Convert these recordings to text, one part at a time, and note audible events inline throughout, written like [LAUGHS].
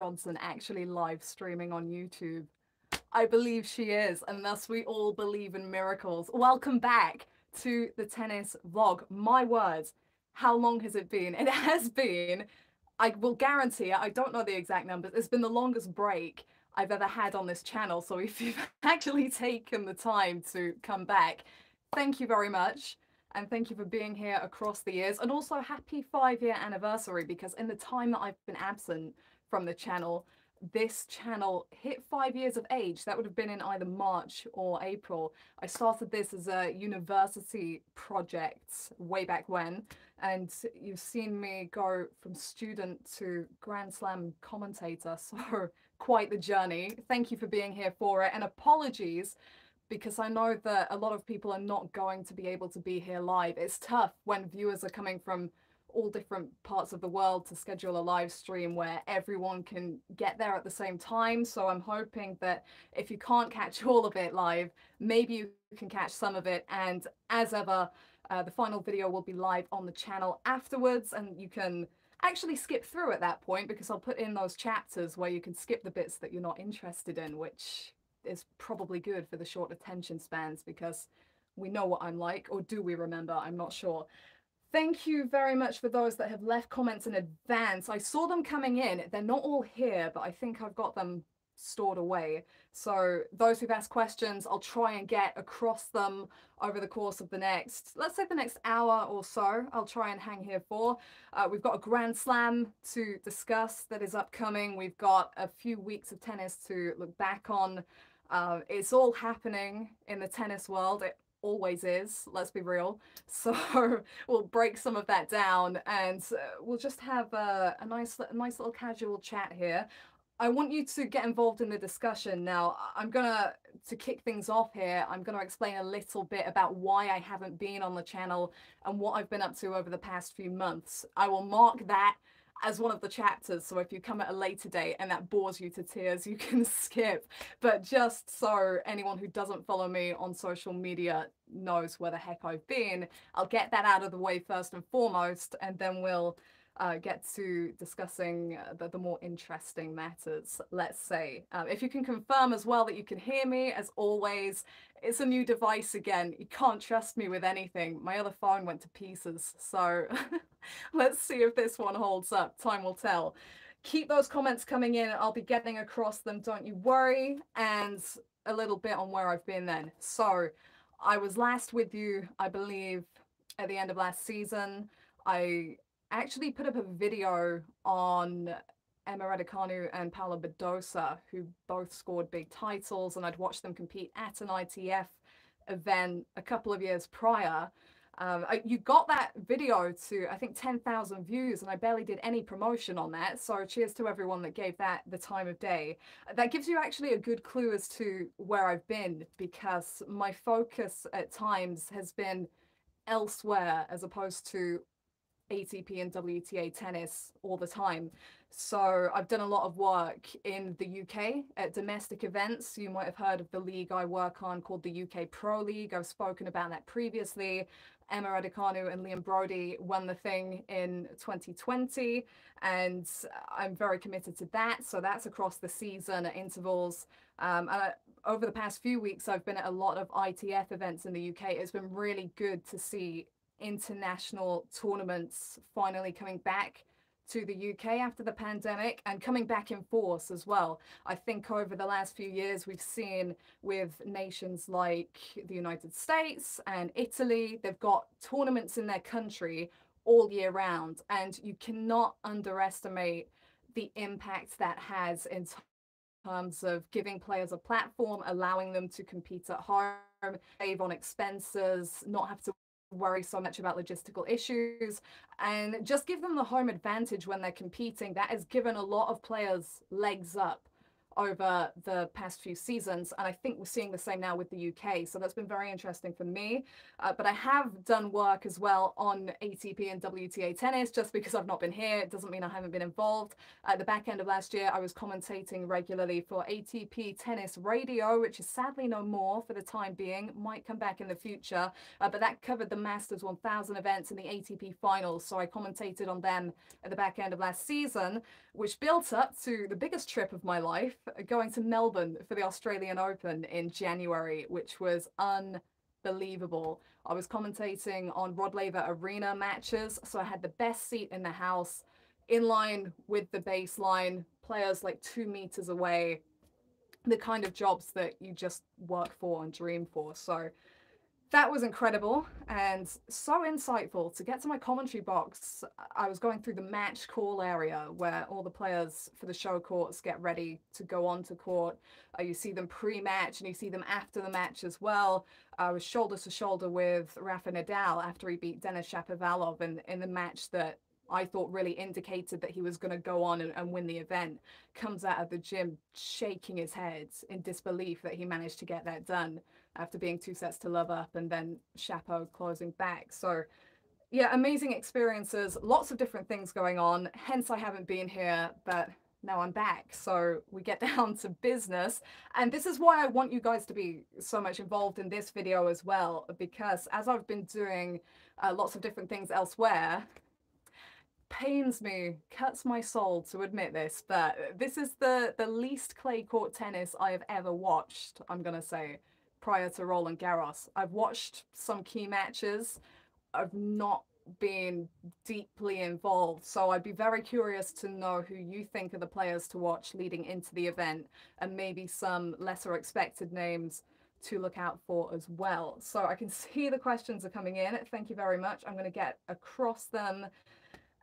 Johnson actually live streaming on YouTube? I believe she is, and thus we all believe in miracles. Welcome back to the tennis vlog. My words, how long has it been? It [LAUGHS] has been, I will guarantee it, I don't know the exact numbers, it's been the longest break I've ever had on this channel. So [LAUGHS] if you've actually taken the time to come back, thank you very much. And thank you for being here across the years. And also happy five year anniversary because in the time that I've been absent from the channel, this channel hit five years of age. That would have been in either March or April. I started this as a university project way back when, and you've seen me go from student to Grand Slam commentator. [LAUGHS] So quite the journey. Thank you for being here for it, and apologies because I know that a lot of people are not going to be able to be here live. It's tough when viewers are coming from all different parts of the world to schedule a live stream where everyone can get there at the same time. So I'm hoping that if you can't catch [LAUGHS] all of it live, maybe you can catch some of it. And as ever, uh, the final video will be live on the channel afterwards, and you can actually skip through at that point because I'll put in those chapters where you can skip the bits that you're not interested in, which is probably good for the short attention spans because we know what I'm like, or do we remember? I'm not sure. Thank you very much for those that have left comments in advance. I saw them coming in. They're not all here, but I think I've got them stored away. So those who've asked questions, I'll try and get across them over the course of the next, let's say the next hour or so. I'll try and hang here for. Uh, we've got a Grand Slam to discuss that is upcoming. We've got a few weeks of tennis to look back on. Uh, it's all happening in the tennis world. It always is, let's be real. [LAUGHS] So we'll break some of that down and uh, we'll just have a, a nice, a nice little casual chat here. I want you to get involved in the discussion now. I'm gonna to kick things off here. I'm gonna explain a little bit about why I haven't been on the channel and what I've been up to over the past few months. I will mark that as one of the chapters. So if you come at a later date and that bores you to tears, you [LAUGHS] can skip. But just so anyone who doesn't follow me on social media knows where the heck I've been, I'll get that out of the way first and foremost, and then we'll uh, get to discussing uh, the, the, more interesting matters, let's say. Um, if you can confirm as well that you can hear me, as always, it's a new device again. You can't trust me with anything. My other phone went to pieces, so [LAUGHS] let's see if this one holds up. Time will tell. Keep those comments coming in. I'll be getting across them, don't you worry. And a little bit on where I've been then. So I was last with you, I believe, at the end of last season. I actually put up a video on Emma Raducanu and Paula Badosa, who both scored big titles, and I'd watched them compete at an ITF event a couple of years prior. Um, I, you got that video to I think 10,000 views and I barely did any promotion on that so cheers to everyone that gave that the time of day that gives you actually a good clue as to where I've been because my focus at times has been elsewhere as opposed to ATP and WTA tennis all the time. So I've done a lot of work in the UK at domestic events. You might have heard of the league I work on called the UK Pro League. I've spoken about that previously. Emma Raducanu and Liam Broady won the thing in 2020, and I'm very committed to that. So that's across the season at intervals. Um, I, over the past few weeks, I've been at a lot of ITF events in the UK. It's been really good to see international tournaments finally coming back to the UK after the pandemic and coming back in force as well. I think over the last few years, we've seen with nations like the United States and Italy, they've got tournaments in their country all year round. And you cannot underestimate the impact that has in terms of giving players a platform, allowing them to compete at home, save on expenses, not have to worry so much about logistical issues and just give them the home advantage when they're competing. That has given a lot of players legs up over the past few seasons. And I think we're seeing the same now with the UK. So that's been very interesting for me. Uh, but I have done work as well on ATP and WTA tennis just because I've not been here. It doesn't mean I haven't been involved. At the back end of last year, I was commentating regularly for ATP Tennis Radio, which is sadly no more for the time being, might come back in the future. Uh, but that covered the Masters 1000 events and the ATP finals. So I commentated on them at the back end of last season which built up to the biggest trip of my life, going to Melbourne for the Australian Open in January, which was unbelievable. I was commentating on Rod Laver Arena matches, so I had the best seat in the house, in line with the baseline, players like two meters away, the kind of jobs that you just work for and dream for. So that was incredible and so insightful to get to my commentary box. I was going through the match call area where all the players for the show courts get ready to go on to court. Uh, you see them pre-match and you see them after the match as well. I was shoulder to shoulder with rafa nadal after he beat denis shapovalov in, in the match that I thought really indicated that he was going to go on and, and, win the event, comes out of the gym shaking his head in disbelief that he managed to get that done after being two sets to love up and then Shapo closing back. So yeah, amazing experiences, lots of different things going on. Hence, I haven't been here, but now I'm back. So we get [LAUGHS] down to business. And this is why I want you guys to be so much involved in this video as well, because as I've been doing uh, lots of different things elsewhere, pains me, cuts my soul to admit this, but this is the, the least clay court tennis I have ever watched, I'm going to say prior to Roland Garros. I've watched some key matches. I've not been deeply involved. So I'd be very curious to know who you think are the players to watch leading into the event and maybe some lesser expected names to look out for as well. So I can [LAUGHS] see the questions are coming in. Thank you very much. I'm going to get across them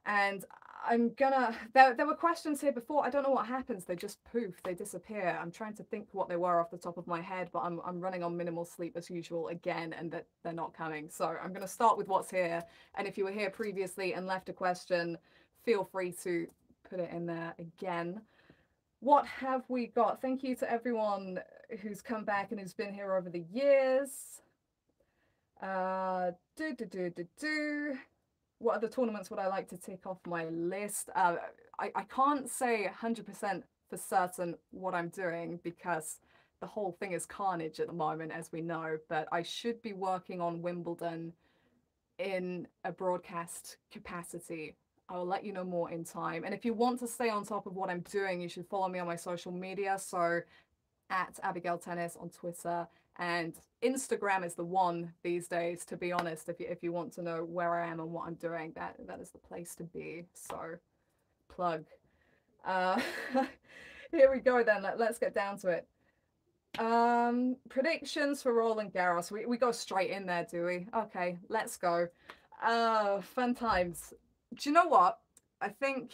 and I'm gonna. There, there were questions here before. I don't know what happens. They just poof. They disappear. I'm trying to think what they were off the top of my head, but I'm I'm running on minimal sleep as usual again, and that they're not coming. So I'm gonna start with what's here. And if you were here previously and left a question, feel free to put it in there again. What have we got? Thank you to everyone who's come back and who's been here over the years. Uh, do do do do do what other tournaments would I like to tick off my list? Uh, I, I can't say 100% for certain what I'm doing because the whole thing is carnage at the moment, as we know, but I should be working on Wimbledon in a broadcast capacity. I will let you know more in time. And if you want to stay on top of what I'm doing, you should follow me on my social media. So at Abigail Tennis on Twitter and Instagram is the one these days, to be honest, if you, if you want to know where I am and what I'm doing, that, that is the place to be. So, plug. Uh, [LAUGHS] here we go then. Let, let's get down to it. Um, predictions for Roland Garros. We, we go straight in there, do we? Okay, let's go. Uh, fun times. Do you know what? I think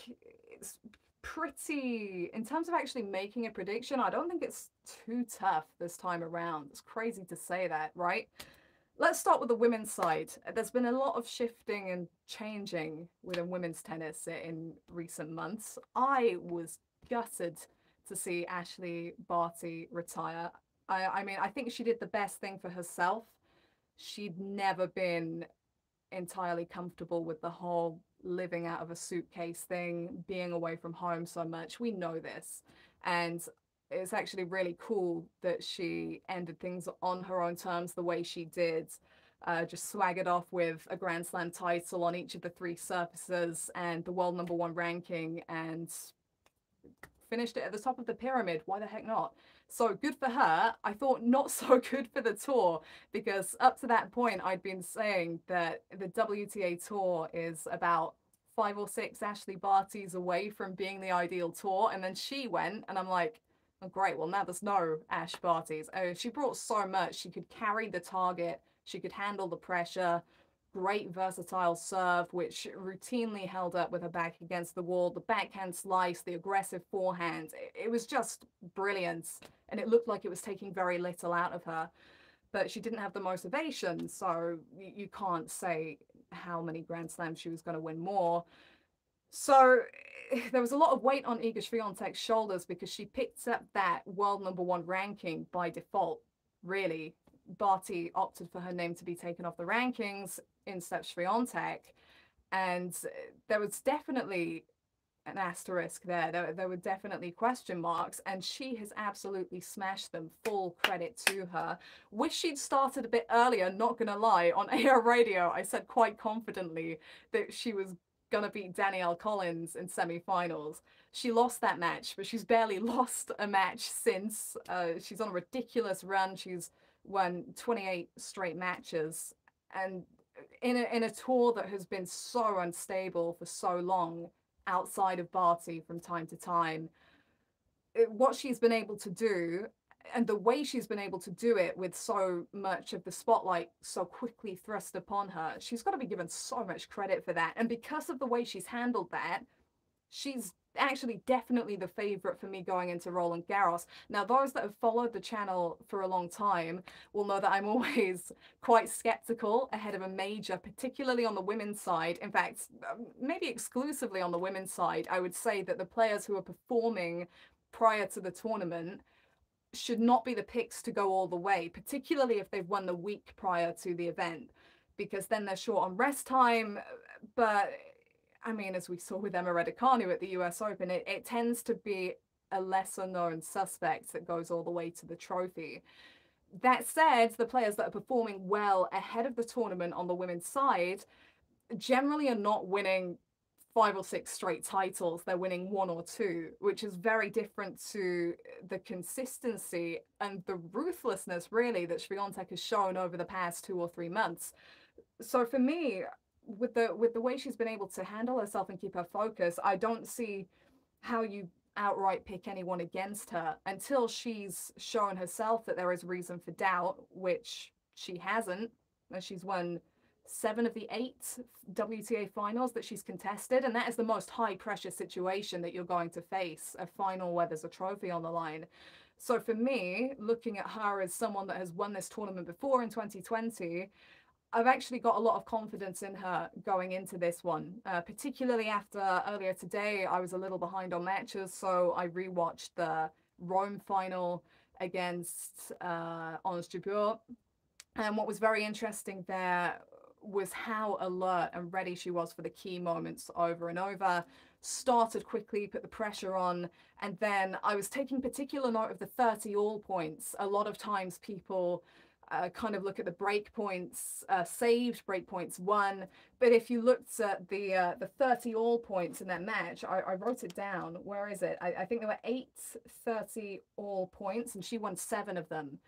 it's pretty in terms of actually making a prediction i don't think it's too tough this time around. It's crazy to say that right? Let's start with the women's side. There's been a lot of shifting and changing within women's tennis in recent months. I was gutted to see Ashley barty retire. I, I mean i think she did the best thing for herself. She'd never been entirely comfortable with the whole living out of a suitcase thing, being away from home so much. We know this. And it's actually really cool that she ended things on her own terms the way she did. Uh, just swaggered off with a Grand Slam title on each of the three surfaces and the world number one ranking and finished it at the top of the pyramid. Why the heck not? So good for her. I thought not [LAUGHS] so good for the tour because up to that point, I'd been saying that the WTA tour is about five or six Ashley Bartys away from being the ideal tour. And then she went, and I'm like, oh, great. Well, now there's no Ash Bartys. Oh, she brought so much. She could carry the target, she could handle the pressure great versatile serve, which routinely held up with her back against the wall, the backhand slice, the aggressive forehand. It was just brilliant, and it looked like it was taking very little out of her. But she didn't have the motivation, so you can't say how many Grand Slams she was going to win more. So eh, there was a lot of weight on Iga Swiatek's shoulders because she picked up that world number one ranking by default, really. Barty opted for her name to be taken off the rankings in steps Swiatek. And eh, there was definitely an asterisk there. there. There were definitely question marks, and she has absolutely smashed them. Full credit to her. Wish she'd started a bit earlier, not gonna lie. On [LAUGHS] AR radio, I said quite confidently that she was gonna beat Danielle Collins in semi-finals. She lost that match, but she's barely [LAUGHS] lost a match since. Uh, she's on a ridiculous run. She's won 28 straight matches, and in a, in a tour that has been so unstable for so long outside of Barty from time to time, what she's been able to do and the way she's been able to do it with so much of the spotlight so quickly thrust upon her, she's got to be given so much credit for that. And because of the way she's handled that, she's actually definitely the favorite for me going into Roland Garros. Now, those that have followed the channel for a long time will know that I'm [LAUGHS] always quite skeptical ahead of a major, particularly on the women's side. In fact, um, maybe exclusively on the women's side, I would say that the players who are performing prior to the tournament should not be the picks to go all the way, particularly if they've won the week prior to the event, because then they're short on rest time. But I mean, as we saw with Emma Raducanu at the US Open, it, it tends to be a lesser known suspect that goes all the way to the trophy. That said, the players that are performing well ahead of the tournament on the women's side generally are not winning five or six straight titles, they're winning one or two, which is very different to the consistency and the ruthlessness, really, that Swiatek has shown over the past two or three months. So for me, with the with the way she's been able to handle herself and keep her focus, I don't see how you outright pick anyone against her until she's shown herself that there is reason for doubt, which she hasn't. And she's won seven of the eight WTA finals that she's contested, and that is the most high pressure situation that you're going to face a final where there's a trophy on the line. So for me, looking at her as someone that has won this tournament before in 2020, I've actually got a lot of confidence in her going into this one, uh, particularly after earlier today I was a little behind on matches, so I rewatched the Rome final against uh, Ons Jabeur. And what was very interesting there was how alert and ready she was for the key moments over and over. Started quickly, put the pressure on, and then I was taking particular note of the 30 all points. A lot of times people uh, kind of look at the break points uh, saved, break points won. But if you looked at the uh, the 30 all points in that match, I, I wrote it down. Where is it? I, I, think there were eight 30 all points, and she won seven of them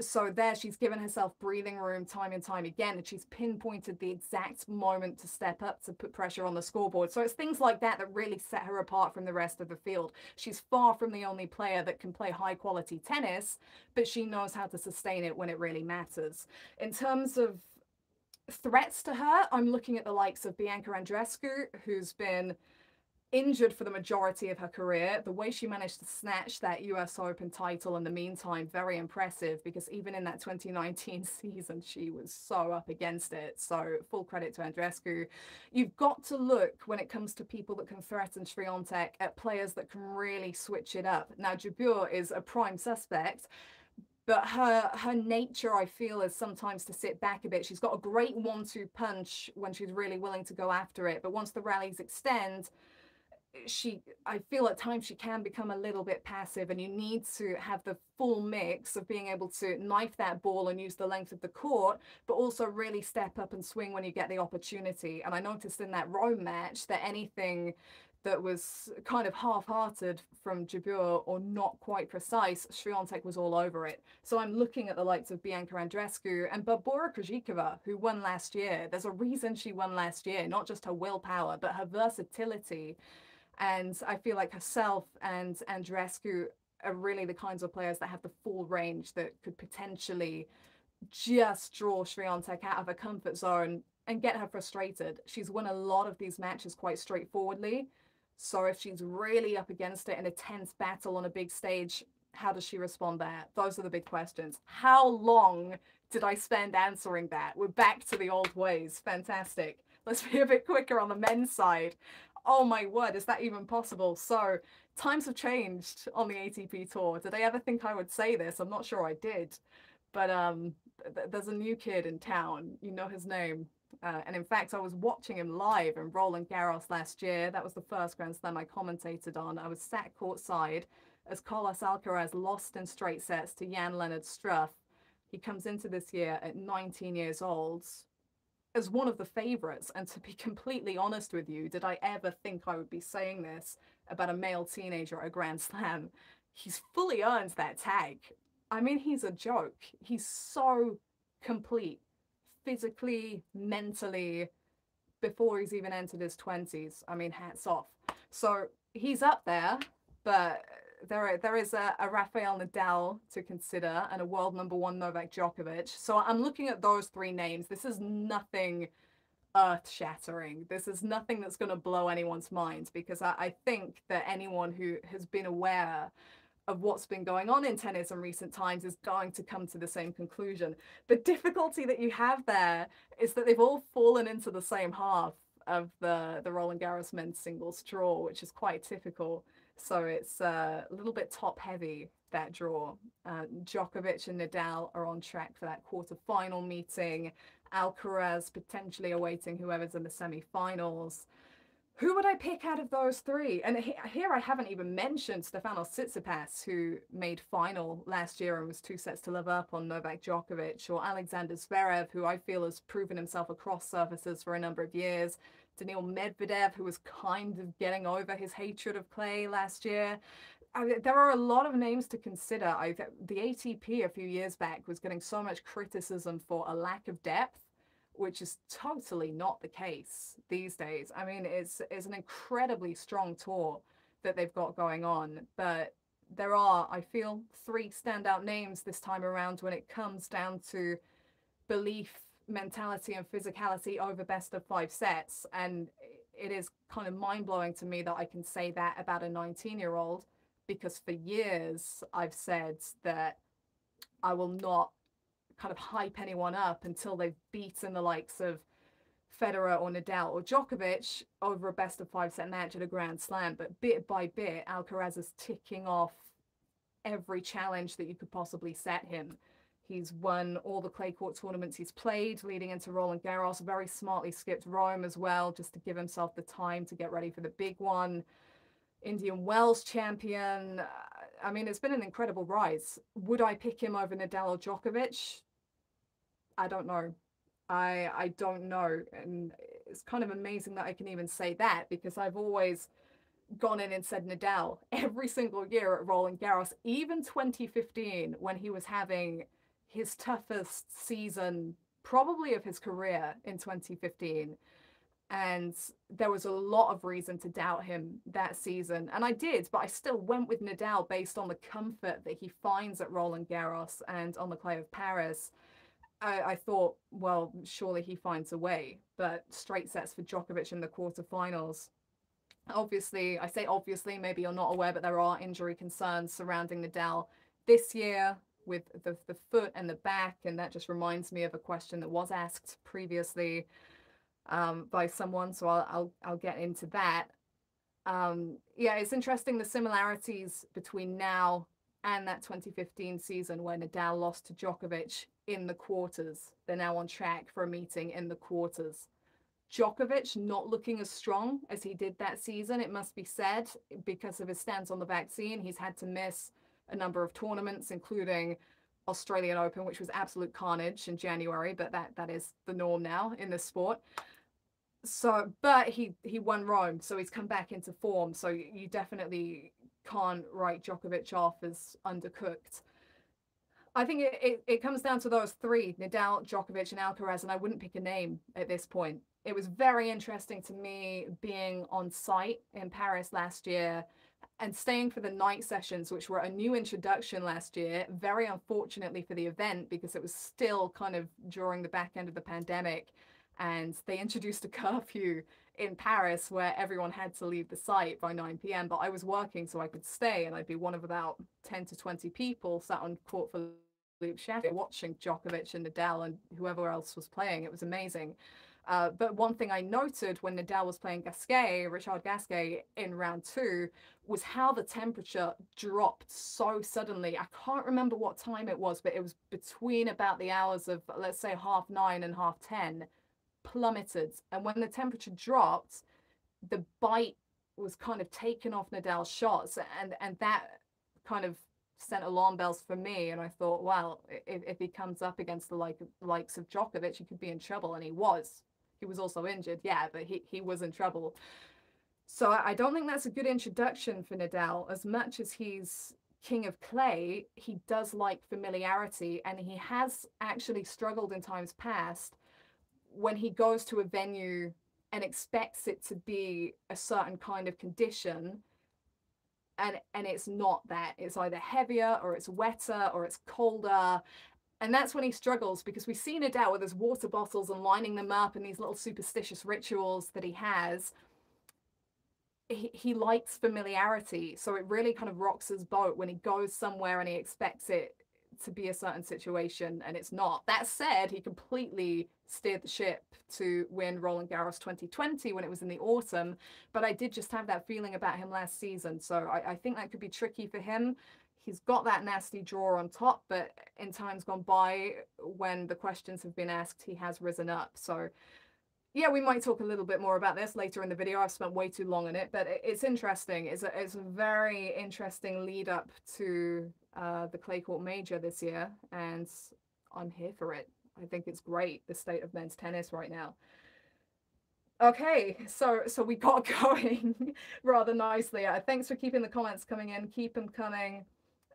so there she's given herself breathing room time and time again and she's pinpointed the exact moment to step up to put pressure on the scoreboard. So it's things like that that really set her apart from the rest of the field. She's far from the only player that can play high quality tennis but she knows how to sustain it when it really matters. In terms of threats to her i'm looking at the likes of bianca andreescu who's been injured for the majority of her career. The way she managed to snatch that US Open title in the meantime, very impressive because even in that 2019 [LAUGHS] season, she was so up against it. So full credit to Andreescu. You've got to look when it comes to people that can threaten Swiatek at players that can really switch it up. Now, Jabeur is a prime suspect but her her nature i feel is sometimes to sit back a bit she's got a great one-two punch when she's really willing to go after it but once the rallies extend she i feel at times she can become a little bit passive and you need to have the full mix of being able to knife that ball and use the length of the court but also really step up and swing when you get the opportunity and i noticed in that rome match that anything that was kind of half-hearted from Jabeur or not quite precise, Swiatek was all over it. So I'm looking at the likes of Bianca Andreescu and Barbora Krejcikova, who won last year. There's a reason she won last year, not just her willpower, but her versatility and I feel like herself and Andreescu are really the kinds of players that have the full range that could potentially just draw Swiatek out of her comfort zone and get her frustrated. She's won a lot of these matches quite straightforwardly. So if she's really up against it in a tense battle on a big stage, how does she respond there? Those are the big questions. How long did I spend answering that? We're back to the old ways. Fantastic. Let's be a bit quicker on the men's side oh my word, is that even possible? So times have changed on the ATP tour. Did I ever think I would say this? I'm not sure I did. But um, th- there's a new kid in town. You know his name. Uh, and in fact, I was watching him live in Roland Garros last year. That was the first Grand Slam I commentated on. I was sat courtside as Carlos Alcaraz lost in straight sets to Jan Lennard Struff. He comes into this year at 19 years old as one of the favorites. And to be [LAUGHS] completely honest with you, did I ever think I would be saying this about a male teenager at a Grand Slam? He's fully earned that tag. I mean, he's a joke. He's so complete, physically, mentally, before he's even entered his 20s. I mean, hats off. So he's up there, but there there is a, a Rafael Nadal to consider and a world number one Novak Djokovic. So I'm looking at those three names. This is nothing earth shattering. This is nothing that's going to blow anyone's minds because I, I think that anyone who has been aware of what's been going on in tennis in recent times is going to come to the same conclusion. The difficulty that you have there is that they've all fallen into the same half of the, the Roland Garros men's singles draw, which is quite typical. So it's uh, a little bit top heavy, that draw. Uh, Djokovic and Nadal are on track for that quarter-final meeting. Alcaraz potentially awaiting whoever's in the semi-finals. Who would I pick out of those three? And he, here I haven't even mentioned Stefanos Tsitsipas, who made final last year and was two sets to live up on Novak Djokovic, or Alexander Zverev, who I feel has proven himself across surfaces for a number of years. Daniil Medvedev, who was kind of getting over his hatred of clay last year. I there are a lot of names to consider. I, the ATP a few years back was getting so much criticism for a lack of depth, which is totally not the case these days. I mean, it's it's an incredibly strong tour that they've got going on, but there are, I feel, three standout names this time around when it comes down to belief mentality and physicality over best of five sets. And it is kind of mind blowing to me that I can say that about a 19 year old because for years I've said that I will not kind of hype anyone up until they've beaten the likes of Federer or Nadal or Djokovic over a best of five set match at a Grand Slam. But bit by bit, Alcaraz is ticking off every challenge that you could possibly set him. He's won all the clay court tournaments he's played leading into Roland Garros. Very smartly skipped Rome as well, just to give himself the time to get ready for the big one. Indian Wells champion. I mean, it's been an incredible rise. Would I pick him over Nadal or Djokovic? I don't know. I I don't know, and it's kind of amazing that I can even say that because I've always gone in and said Nadal [LAUGHS] every single year at Roland Garros, even 2015 when he was having his toughest season probably of his career in 2015 and there was a lot of reason to doubt him that season. And I did but I still went with Nadal based on the comfort that he finds at Roland Garros and on the clay of Paris. I, I thought well surely he finds a way but straight sets for Djokovic in the quarterfinals. Obviously I say obviously maybe you're not aware but there are injury concerns surrounding Nadal this year with the, the foot and the back. And that just reminds me of a question that was asked previously um, by someone. So I'll, I'll, I'll get into that. Um, yeah, it's interesting the similarities between now and that 2015 season when Nadal lost to Djokovic in the quarters. They're now on track for a meeting in the quarters. Djokovic not looking as strong as he did that season, it must be said, because of his stance on the vaccine. He's had to miss a number of tournaments, including Australian Open, which was absolute carnage in January, but that that is the norm now in this sport. So, but he he won Rome, so he's come back into form. So you definitely can't write Djokovic off as undercooked. I think it, it, it comes down to those three, Nadal, Djokovic, and Alcaraz, and I wouldn't pick a name at this point. It was very interesting to me being on site in Paris last year and staying for the night sessions, which were a new introduction last year, very unfortunately for the event because it was still kind of during the back end of the pandemic. And they introduced a [LAUGHS] curfew in Paris where everyone had to leave the site by 9 p.m. But I was working, so I could stay, and I'd be one of about 10 to 20 people sat on court for Philippe Chatrier watching Djokovic and Nadal and whoever else was playing. It was amazing. Uh, but one thing I noted when Nadal was playing Gasquet, Richard Gasquet, in round two, was how the temperature dropped so suddenly. I can't remember what time it was, but it was between about the hours of, let's say, half nine and half 10, plummeted. And when the temperature dropped, the bite was kind of taken off Nadal's shots. And, and that kind of sent alarm bells for me. And I thought, well, if, if he comes up against the like likes of Djokovic, he could be in trouble. And he was. He was also injured, yeah, but he, he was in trouble. So I don't think that's a good introduction for Nadal. As much as he's king of clay, he does like familiarity, and he has actually struggled in times past when he goes to a venue and expects it to be a certain kind of condition and and it's not that it's either heavier or it's wetter or it's colder and that's when he struggles because we've seen Nadal with his water bottles and lining them up and these little superstitious rituals that he has he, he likes familiarity so it really kind of rocks his boat when he goes somewhere and he expects it to be a certain situation and it's not that said he completely steered the ship to win Roland Garros 2020 when it was in the autumn. But I did just have that feeling about him last season. So I, I think that could be tricky for him. He's got that nasty draw on top, but in times gone by, when the questions have been asked, he has risen up. So yeah, we might talk a little bit more about this later in the video. I've spent way too long on it, but it's interesting. It's a, it's a very interesting lead up to uh, the clay court major this year, and I'm here for it. I think it's great the state of men's tennis right now. Okay, so so we got [LAUGHS] going rather nicely. Uh, thanks for keeping the comments coming in. Keep them coming.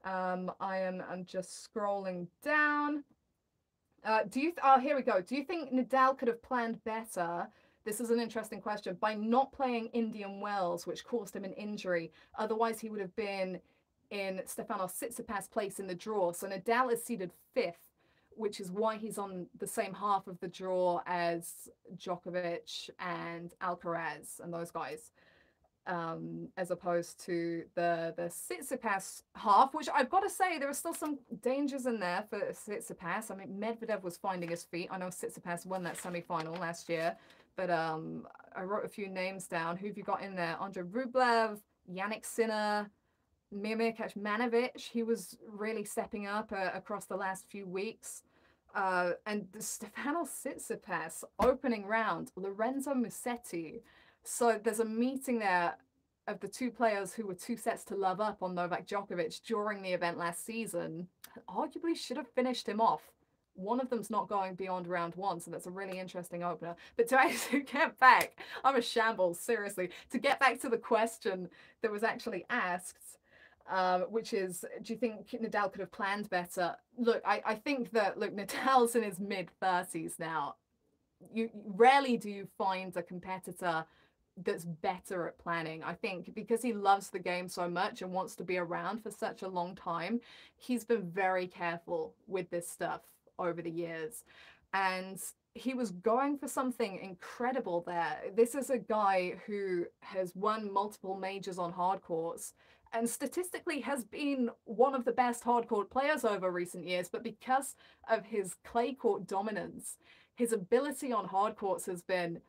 Um, I am I'm just scrolling down. Uh, do you? oh, here we go. Do you think Nadal could have planned better? This is an interesting question. By not playing Indian Wells, which caused him an injury, otherwise he would have been in Stefanos Tsitsipas' place in the draw. So Nadal is seeded fifth which is why he's on the same half of the draw as Djokovic and Alcaraz and those guys, um, as opposed to the the Tsitsipas half, which I've got to say there are still some dangers in there for Tsitsipas. I mean, Medvedev was finding his feet. I know Tsitsipas won that semi-final last year, but um, I wrote a few names down. Who have you got in there? Andre Rublev, Jannik Sinner, Miomir Kecmanovic, he was really stepping up uh, across the last few weeks. Uh, and Stefano Tsitsipas opening round, Lorenzo Musetti. So there's a meeting there of the two players who were two sets to love up on Novak Djokovic during the event last season. Arguably should have finished him off. One of them's not going beyond round one, so that's a really interesting opener. But to [LAUGHS] actually get back, I'm a shambles, seriously. To get back to the question that was actually asked, um, which is, do you think Nadal could have planned better? Look, I, I think that, look, Nadal's in his mid 30s now. You rarely do you find a competitor that's better at planning. I think because he loves the game so much and wants to be around for such a long time, he's been very careful with this stuff over the years. And he was going for something incredible there. This is a guy who has won multiple majors on hard courts and statistically has been one of the best hardcourt players over recent years, but because of his clay court dominance, his ability on hard courts has been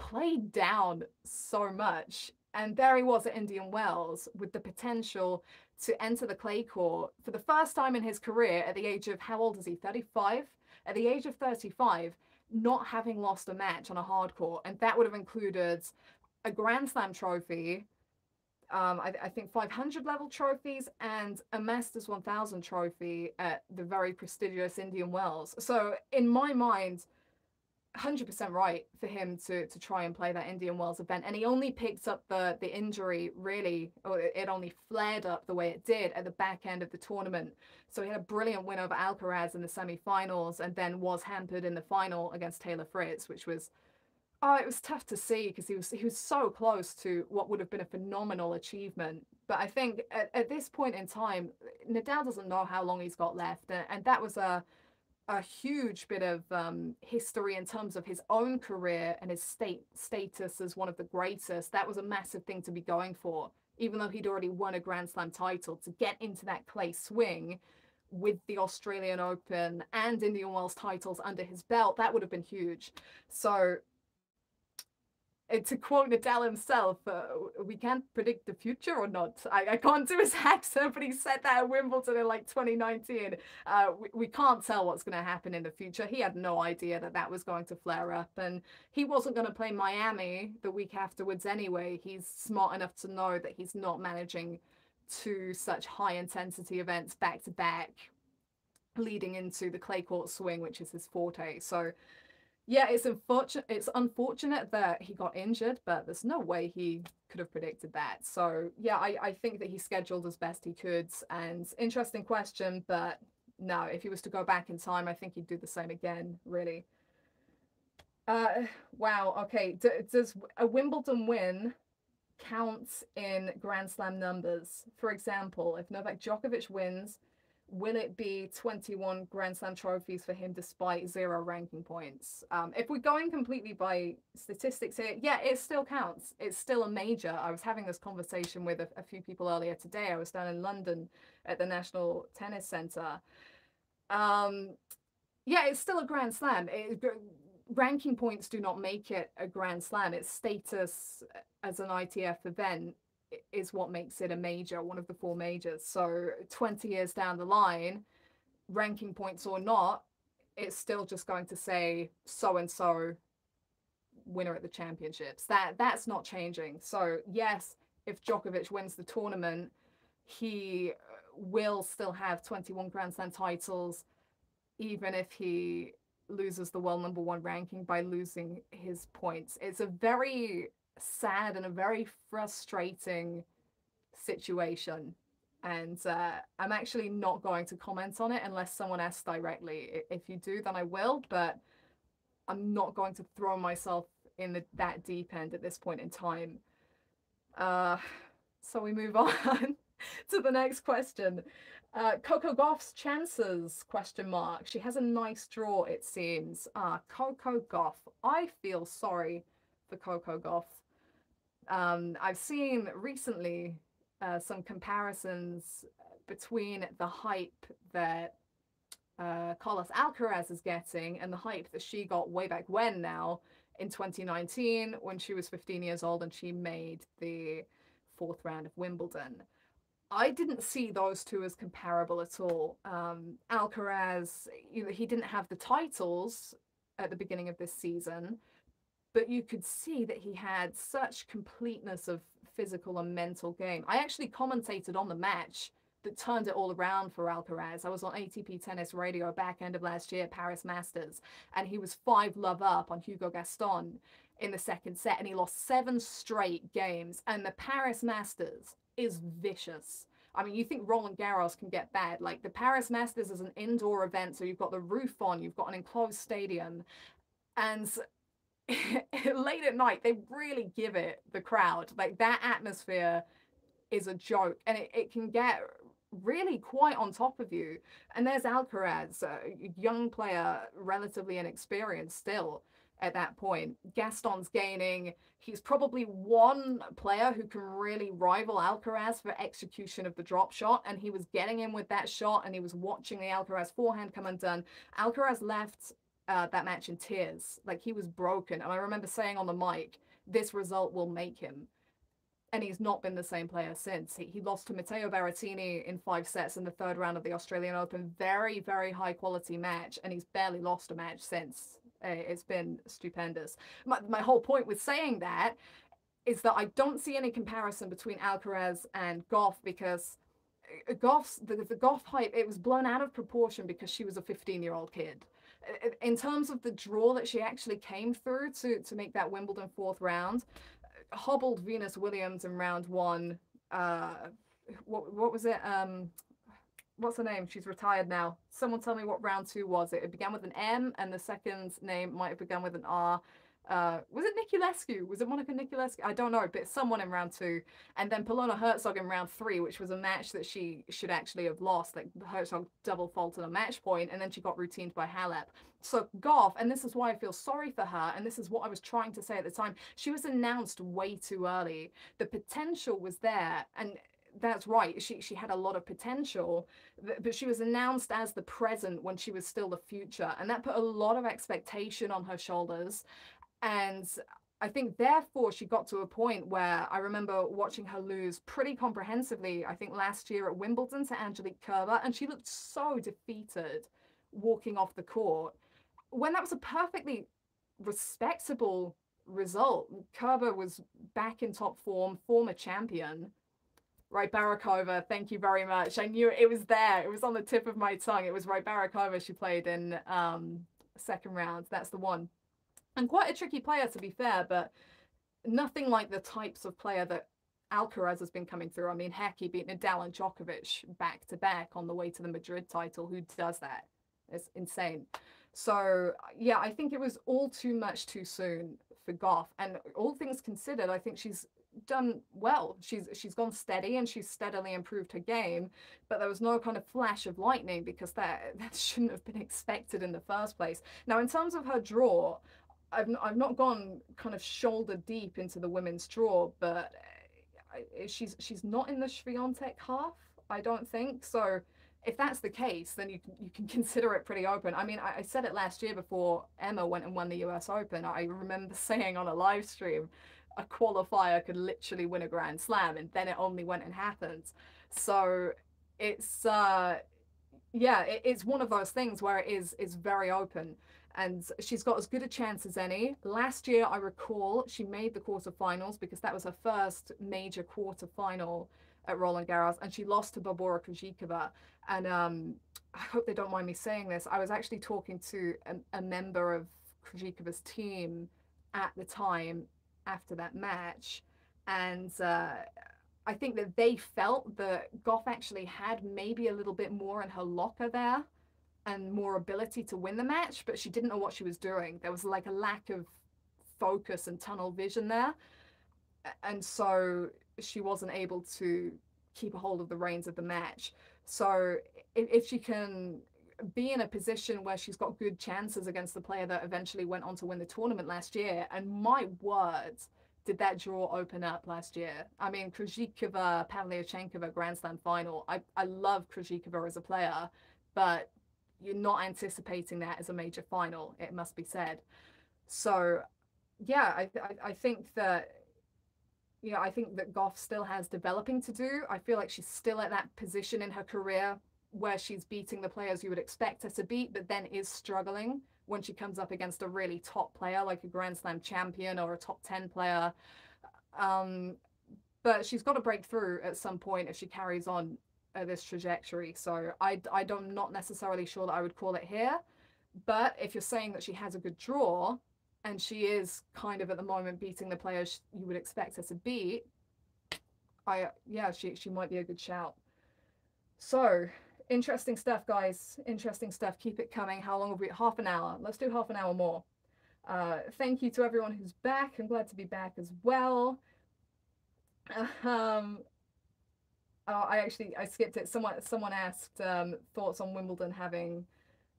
played down so much. And there he was at Indian Wells with the potential to enter the clay court for the first time in his career at the age of how old is he? 35? At the age of 35, not having lost a match on a hard court. And that would have included a Grand Slam trophy, um, I, I, think 500 level trophies and a Masters 1000 trophy at the very prestigious Indian Wells. So in my mind, 100% right for him to to try and play that Indian Wells event, and he only picked up the the injury really, or it only flared up the way it did at the back end of the tournament. So he had a brilliant win over Alcaraz in the semi-finals, and then was hampered in the final against Taylor Fritz, which was Oh, it was tough to see because he was he was so close to what would have been a phenomenal achievement. But I think at, at this point in time, Nadal doesn't know how long he's got left, and, and that was a a huge bit of um, history in terms of his own career and his state status as one of the greatest. That was a massive thing to be going for, even though he'd already won a Grand Slam title. To get into that clay swing with the Australian Open and Indian Wells titles under his belt, that would have been huge. So to quote Nadal himself, uh, we can't predict the future or not. I, I can't do his [LAUGHS] accent, but he said that at Wimbledon in like 2019. Uh, we, we can't tell what's going to happen in the future. He had no idea that that was going to flare up, and he wasn't going to play Miami the week afterwards anyway. He's smart enough to know that he's not managing two such high intensity events back to back, leading into the clay court swing, which is his forte. So, yeah, it's unfortunate. It's unfortunate that he got injured, but there's no way he could have predicted that. So, yeah, I, I think that he scheduled as best he could. And interesting question, but no, if he was to go back in time, I think he'd do the same again. Really. Uh, wow. Okay. D- does a Wimbledon win count in Grand Slam numbers? For example, if Novak Djokovic wins, will it be 21 Grand Slam trophies for him despite zero ranking points? Um, if we're going completely by statistics here, yeah, it still counts. It's still a major. I was having this conversation with a, a few people earlier today. I was down in London at the National Tennis Centre. Um, yeah, it's still a Grand Slam. It, ranking points do not make it a Grand Slam. Its status as an ITF event is what makes it a major, one of the four majors. So 20 years down the line, ranking points or not, it's still just going to say so and so winner at the championships. That that's not changing. So yes, if Djokovic wins the tournament, he will still have 21 Grand Slam titles, even if he loses the world number one ranking by losing his points. It's a very sad and a very frustrating situation. And uh, I'm actually not going to comment on it unless someone asks directly. If you do, then I will, but I'm not going to throw myself in the, that deep end at this point in time. Uh, so we move [LAUGHS] on to the next question. Uh, Coco Gauff's chances? Question mark. She has a nice draw, it seems. Ah, Coco Gauff. I feel sorry for Coco Gauff. Um, I've seen recently uh, some comparisons between the hype that uh, Carlos Alcaraz is getting and the hype that she got way back when now in 2019 when she was 15 years old and she made the fourth round of Wimbledon. I didn't see those two as comparable at all. Um, Alcaraz, you know, he didn't have the titles at the beginning of this season, but you could see that he had such completeness of physical and mental game. I actually commentated on the match that turned it all around for Alcaraz. I was on ATP Tennis Radio back end of last year, Paris Masters, and he was five love up on Hugo Gaston in the second set, and he lost seven straight games. And the Paris Masters is vicious. I mean, you think Roland Garros can get bad. Like the Paris Masters is an indoor event, so you've got the roof on, you've got an enclosed stadium, and [LAUGHS] late at night they really give it the crowd. Like that atmosphere is a joke, and it, it can get really quite on top of you. And there's Alcaraz, a young player, relatively inexperienced still at that point. Gaston's gaining. He's probably one player who can really rival Alcaraz for execution of the drop shot, and he was getting in with that shot, and he was watching the Alcaraz forehand come undone. Alcaraz left uh, that match in tears, like he was broken. And I remember saying on the mic, "This result will make him." And he's not been the same player since. He, he lost to Matteo Berrettini in five sets in the third round of the Australian Open. Very, very high quality match, and he's barely lost a match since. Eh, it's been stupendous. My, my whole point with saying that is that I don't see any comparison between Alcaraz and Gauff because eh, Gauff's the, the Gauff hype it was blown out of proportion because she was a 15 year old kid. In terms of the draw that she actually came through to to make that Wimbledon fourth round, hobbled Venus Williams in round one. Uh, what what was it? Um, what's her name? She's retired now. Someone tell me what round two was. It, it began with an M, and the second name might have begun with an R. Uh, was it Niculescu? Was it Monica Niculescu? I don't know, but someone in round two, and then Polona Hercog in round three, which was a match that she should actually have lost. Like Hercog double faulted a match point, and then she got routined by Halep. So Gauff, and this is why I feel sorry for her, and this is what I was trying to say at the time. She was announced way too early. The potential was there, and that's right. She she had a lot of potential, but she was announced as the present when she was still the future, and that put a lot of expectation on her shoulders. And I think therefore she got to a point where I remember watching her lose pretty comprehensively. I think last year at Wimbledon to Angelique Kerber, and she looked so defeated walking off the court when that was a perfectly respectable result. Kerber was back in top form, former champion Right, Barakova, thank you very much. I knew it was there. It was on the tip of my tongue. It was Rybarikova she played in um, second round. That's the one. And quite a tricky player, to be fair, but nothing like the types of player that Alcaraz has been coming through. I mean, heck, he beat Nadal and Djokovic back to back on the way to the Madrid title. Who does that? It's insane. So, yeah, I think it was all too much too soon for Gauff. And all things considered, I think she's done well. She's she's gone steady and she's steadily improved her game, but there was no kind of flash of lightning because that [LAUGHS] that shouldn't have been expected in the first place. Now, in terms of her draw, I've I've not gone kind of shoulder deep into the women's draw, but eh, she's she's not in the Swiatek half. I don't think so. If that's the case, then you can, you can [LAUGHS] consider it pretty open. I mean, I, I said it last year before Emma went and won the US Open. I remember [LAUGHS] saying on a live stream, a qualifier could literally win a Grand Slam, and then it only went and happened. So it's uh, yeah, it, it's one of those things where it is is very open, and she's got as good a chance as any. Last year, I recall she made the quarterfinals because that was her first major quarterfinal at Roland Garros, and she lost to Barbora Krejcikova. And um, I hope they don't mind me saying this. I was actually talking to a, a member of Krejcikova's team at the time after that match, and uh, I think that they felt that Gauff actually had maybe a little bit more in her locker there and more ability to win the match, but she didn't know what she was doing. There was like a lack of focus and tunnel vision there. And so she wasn't able to keep a hold of the reins of the match. So if, she can be in a position where she's got good chances against the player that eventually went on to win the tournament last year. And my words, did that draw open up last year? I mean, Krejcikova, Pavlyuchenkova Grand Slam final. I, I love Krejcikova as a player, but you're not anticipating that as a major final, it must be said. So, yeah, I, I, I think that you know, I think that Gauff still has developing to do. I feel like she's still at that position in her career where she's beating the players you would expect her to beat, but then is struggling when she comes up against a really top player like a Grand Slam champion or a top 10 player. Um, but she's got to break through at some point if she carries on at this trajectory. So I, I don't not necessarily sure that I would call it here. But if you're saying that she has a good draw and she is kind of at the moment beating the players you would expect her to beat, I yeah, she she might be a good shout. So interesting stuff, guys. Interesting stuff. Keep it coming. How long have we? Half an hour. Let's do half an hour more. Uh, thank you to everyone who's back. I'm glad to be back as well. [LAUGHS] Um, oh, I actually I skipped it. Someone someone asked um, thoughts on Wimbledon having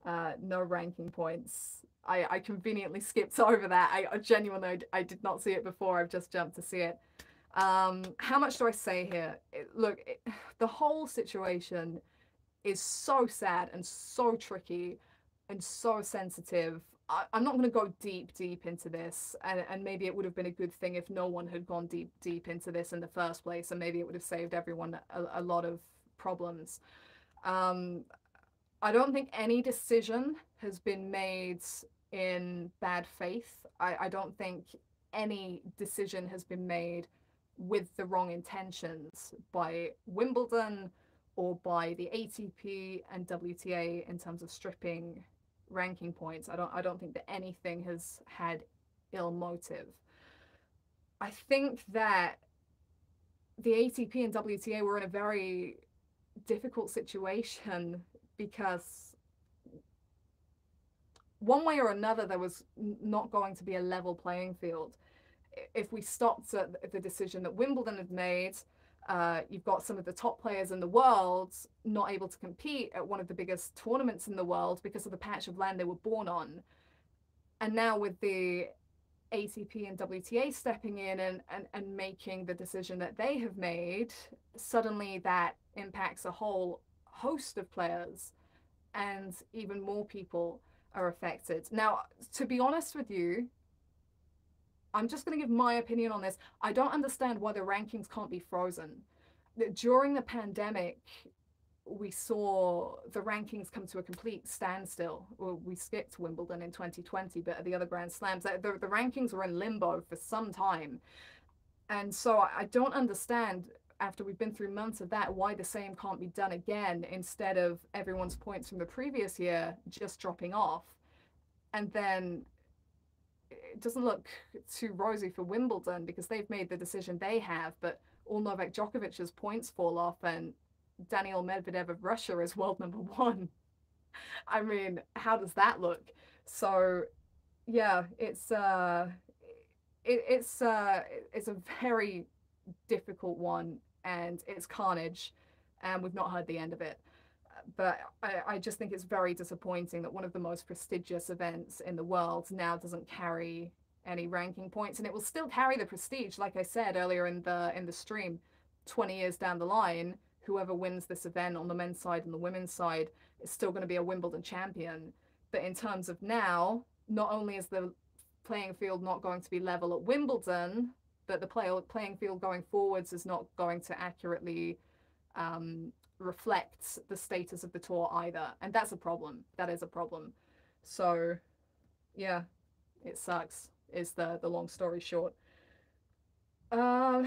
uh, no ranking points. I, I conveniently skipped [LAUGHS] over that. I, I genuinely I did not see it before. I've just jumped to see it. Um, how much do I say here? It, look, it, [SIGHS] the whole situation is so sad and so tricky and so sensitive. I, am not going to go deep, deep into this, and, and maybe it would have been a good thing if no one had gone deep, deep into this in the first place, and maybe it would have saved everyone a, a lot of problems. Um, I don't think any decision has been made in bad faith. I, I don't think any decision has been made with the wrong intentions by Wimbledon or by the ATP and WTA in terms of stripping ranking points. I don't I don't think that anything has had ill motive. I think that the ATP and WTA were in a very difficult situation [LAUGHS] because one way or another there was not going to be a level playing field. If we stopped at the decision that Wimbledon had made, uh, you've got some of the top players in the world not able to compete at one of the biggest tournaments in the world because of the patch of land they were born on. And now with the ATP and WTA stepping in and, and, and making the decision that they have made, suddenly that impacts a whole host of players and even more people are affected. Now, to be honest with you, I'm just going to give my opinion on this. I don't understand why the rankings can't be frozen. During the pandemic, we saw the rankings come to a complete standstill. Well, we skipped Wimbledon in 2020, but at the other Grand Slams, the, the rankings were in limbo for some time. And so I don't understand after we've been through months of that, why the same can't be done again instead of everyone's points from the previous year just dropping off. And then it doesn't look too rosy for Wimbledon because they've made the decision they have, but all Novak Djokovic's points fall off and Daniil Medvedev of Russia is world number one. [LAUGHS] I mean, how does that look? So, yeah, it's uh, it, it's uh, it's a very difficult one, and it's carnage, and we've not heard the end of it. But I, I just think it's very disappointing that one of the most prestigious events in the world now doesn't carry any ranking points, and it will still carry the prestige, like I said earlier in the in the stream. Twenty years down the line, whoever wins this event on the men's side and the women's side is still going to be a Wimbledon champion. But in terms of now, not only is the playing field not going to be level at Wimbledon, but the play, playing field going forwards is not going to accurately um, reflect the status of the tour either. And that's a problem. That is a problem. So, yeah, it sucks, is the, the long story short. Uh,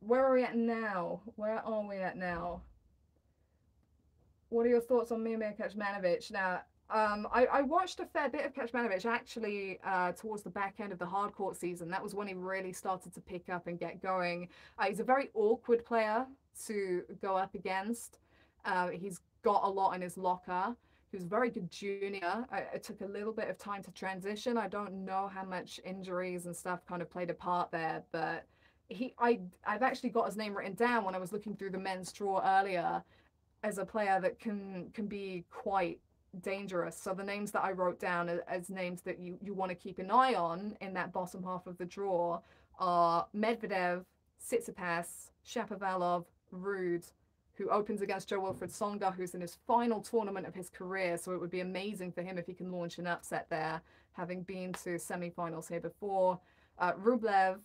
where are we at now? Where are we at now? What are your thoughts on Miomir Kecmanovic? Now, um, I, I, watched a fair bit of Kecmanovic actually uh, towards the back end of the hard court season. That was when he really started to pick up and get going. Uh, he's a very awkward player to go up against. Uh, he's got a lot in his locker. He was a very good junior. I, it took a little bit of time to transition. I don't know how much injuries and stuff kind of played a part there, but he I I've actually got his name written down when I was looking through the men's draw earlier as a player that can can be quite dangerous. So the names that I wrote down as names that you, you want to keep an eye on in that bottom half of the draw are Medvedev, Tsitsipas, Shapovalov, Ruud, who opens against Jo-Wilfried Tsonga, who's in his final tournament of his career. So it would be amazing for him if he can launch an upset there, having been to semi-finals here before. Uh, Rublev,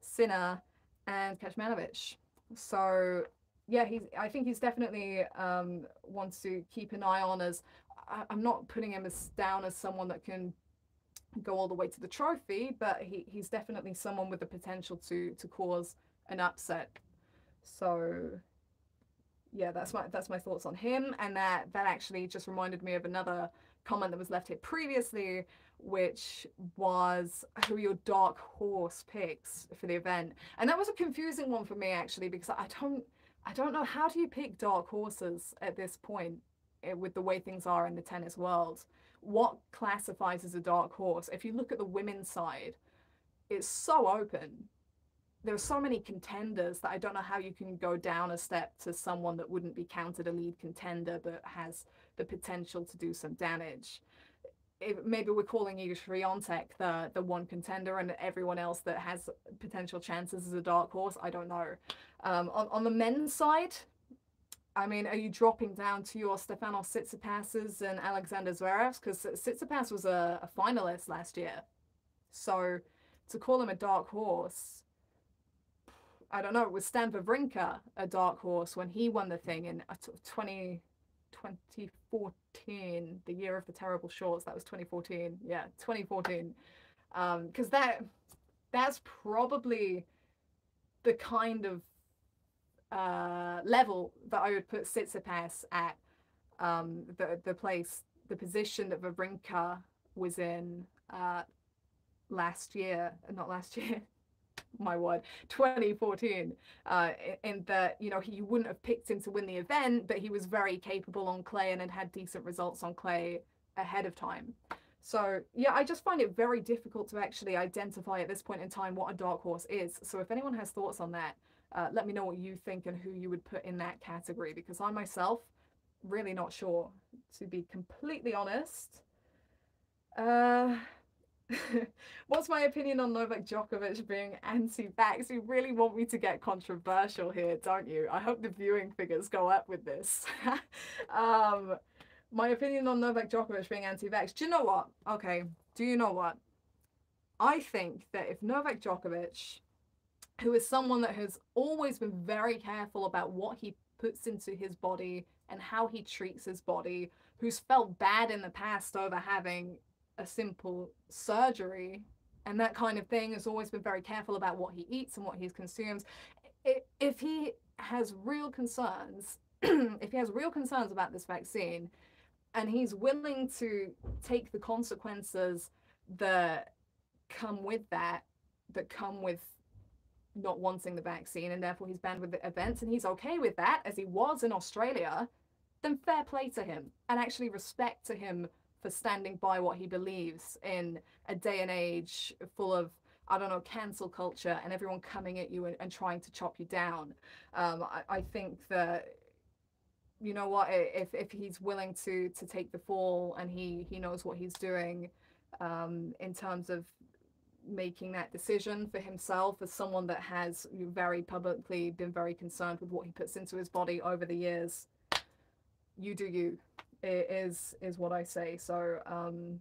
Sinner, and Kecmanovic. So yeah, he's. I think he's definitely um, wants to keep an eye on as I, am not putting him as down as someone that can go all the way to the trophy, but he, he's definitely someone with the potential to to cause an upset. So yeah, that's my that's my thoughts on him. And that that actually just reminded me of another comment that was left here previously, which was who your dark horse picks for the event. And that was a confusing one for me actually, because I don't I don't know how do you pick dark horses at this point Eh, with the way things are in the tennis world, what classifies as a dark horse? If you look at the women's side, it's so open. There are so many contenders that I don't know how you can go down a step to someone that wouldn't be counted a lead contender but has the potential to do some damage. Maybe we're calling Iga Swiatek the the one contender and everyone else that has potential chances as a dark horse. I don't know. Um, on on the men's side, I mean, are you dropping down to your Stefanos Tsitsipas's and Alexander Zverev's? Because Tsitsipas was a, a, finalist last year. So to call him a dark horse, I don't know, it was Stan Wawrinka a dark horse when he won the thing in uh, 20, 2014, the year of the terrible shorts? That was 2014. Yeah, 2014. Because um, that that's probably the kind of uh, level that I would put Tsitsipas at um, the the place, the position that Wawrinka was in uh, last year, not last [LAUGHS] year, [LAUGHS] my word, 2014. Uh, in that you know he wouldn't have picked him to win the event, but he was very capable on clay and had had decent results on clay ahead of time. So yeah, I just find it very difficult to actually identify at this point in time what a dark horse is. So if anyone has thoughts on that, uh, let me know what you think and who you would put in that category because I myself really not sure to be completely honest. Uh, [LAUGHS] what's my opinion on Novak Djokovic being anti-vax? You really want me to get controversial here, don't you? I hope the viewing figures go up with this. [LAUGHS] um, my opinion on Novak Djokovic being anti-vax. Do you know what? Okay, do you know what? I think that if Novak Djokovic who is someone that has always been very careful about what he puts into his body and how he treats his body, who's felt bad in the past over having a simple surgery and that kind of thing, has always been very careful about what he eats and what he consumes. If he has real concerns, [CLEARS THROAT] if he has real concerns about this vaccine, and he's willing to take the consequences that come with that, that come with not wanting the vaccine, and therefore he's banned with the events, and he's okay with that, as he was in Australia, then fair play to him, and actually respect to him for standing by what he believes in a day and age full of I don't know, cancel culture and everyone coming at you and, and trying to chop you down. Um, I, I, think that you know what, if if he's willing to to take the fall and he he knows what he's doing um, in terms of making that decision for himself as someone that has very publicly been very concerned with what he puts into his body over the years you do you is is what i say so um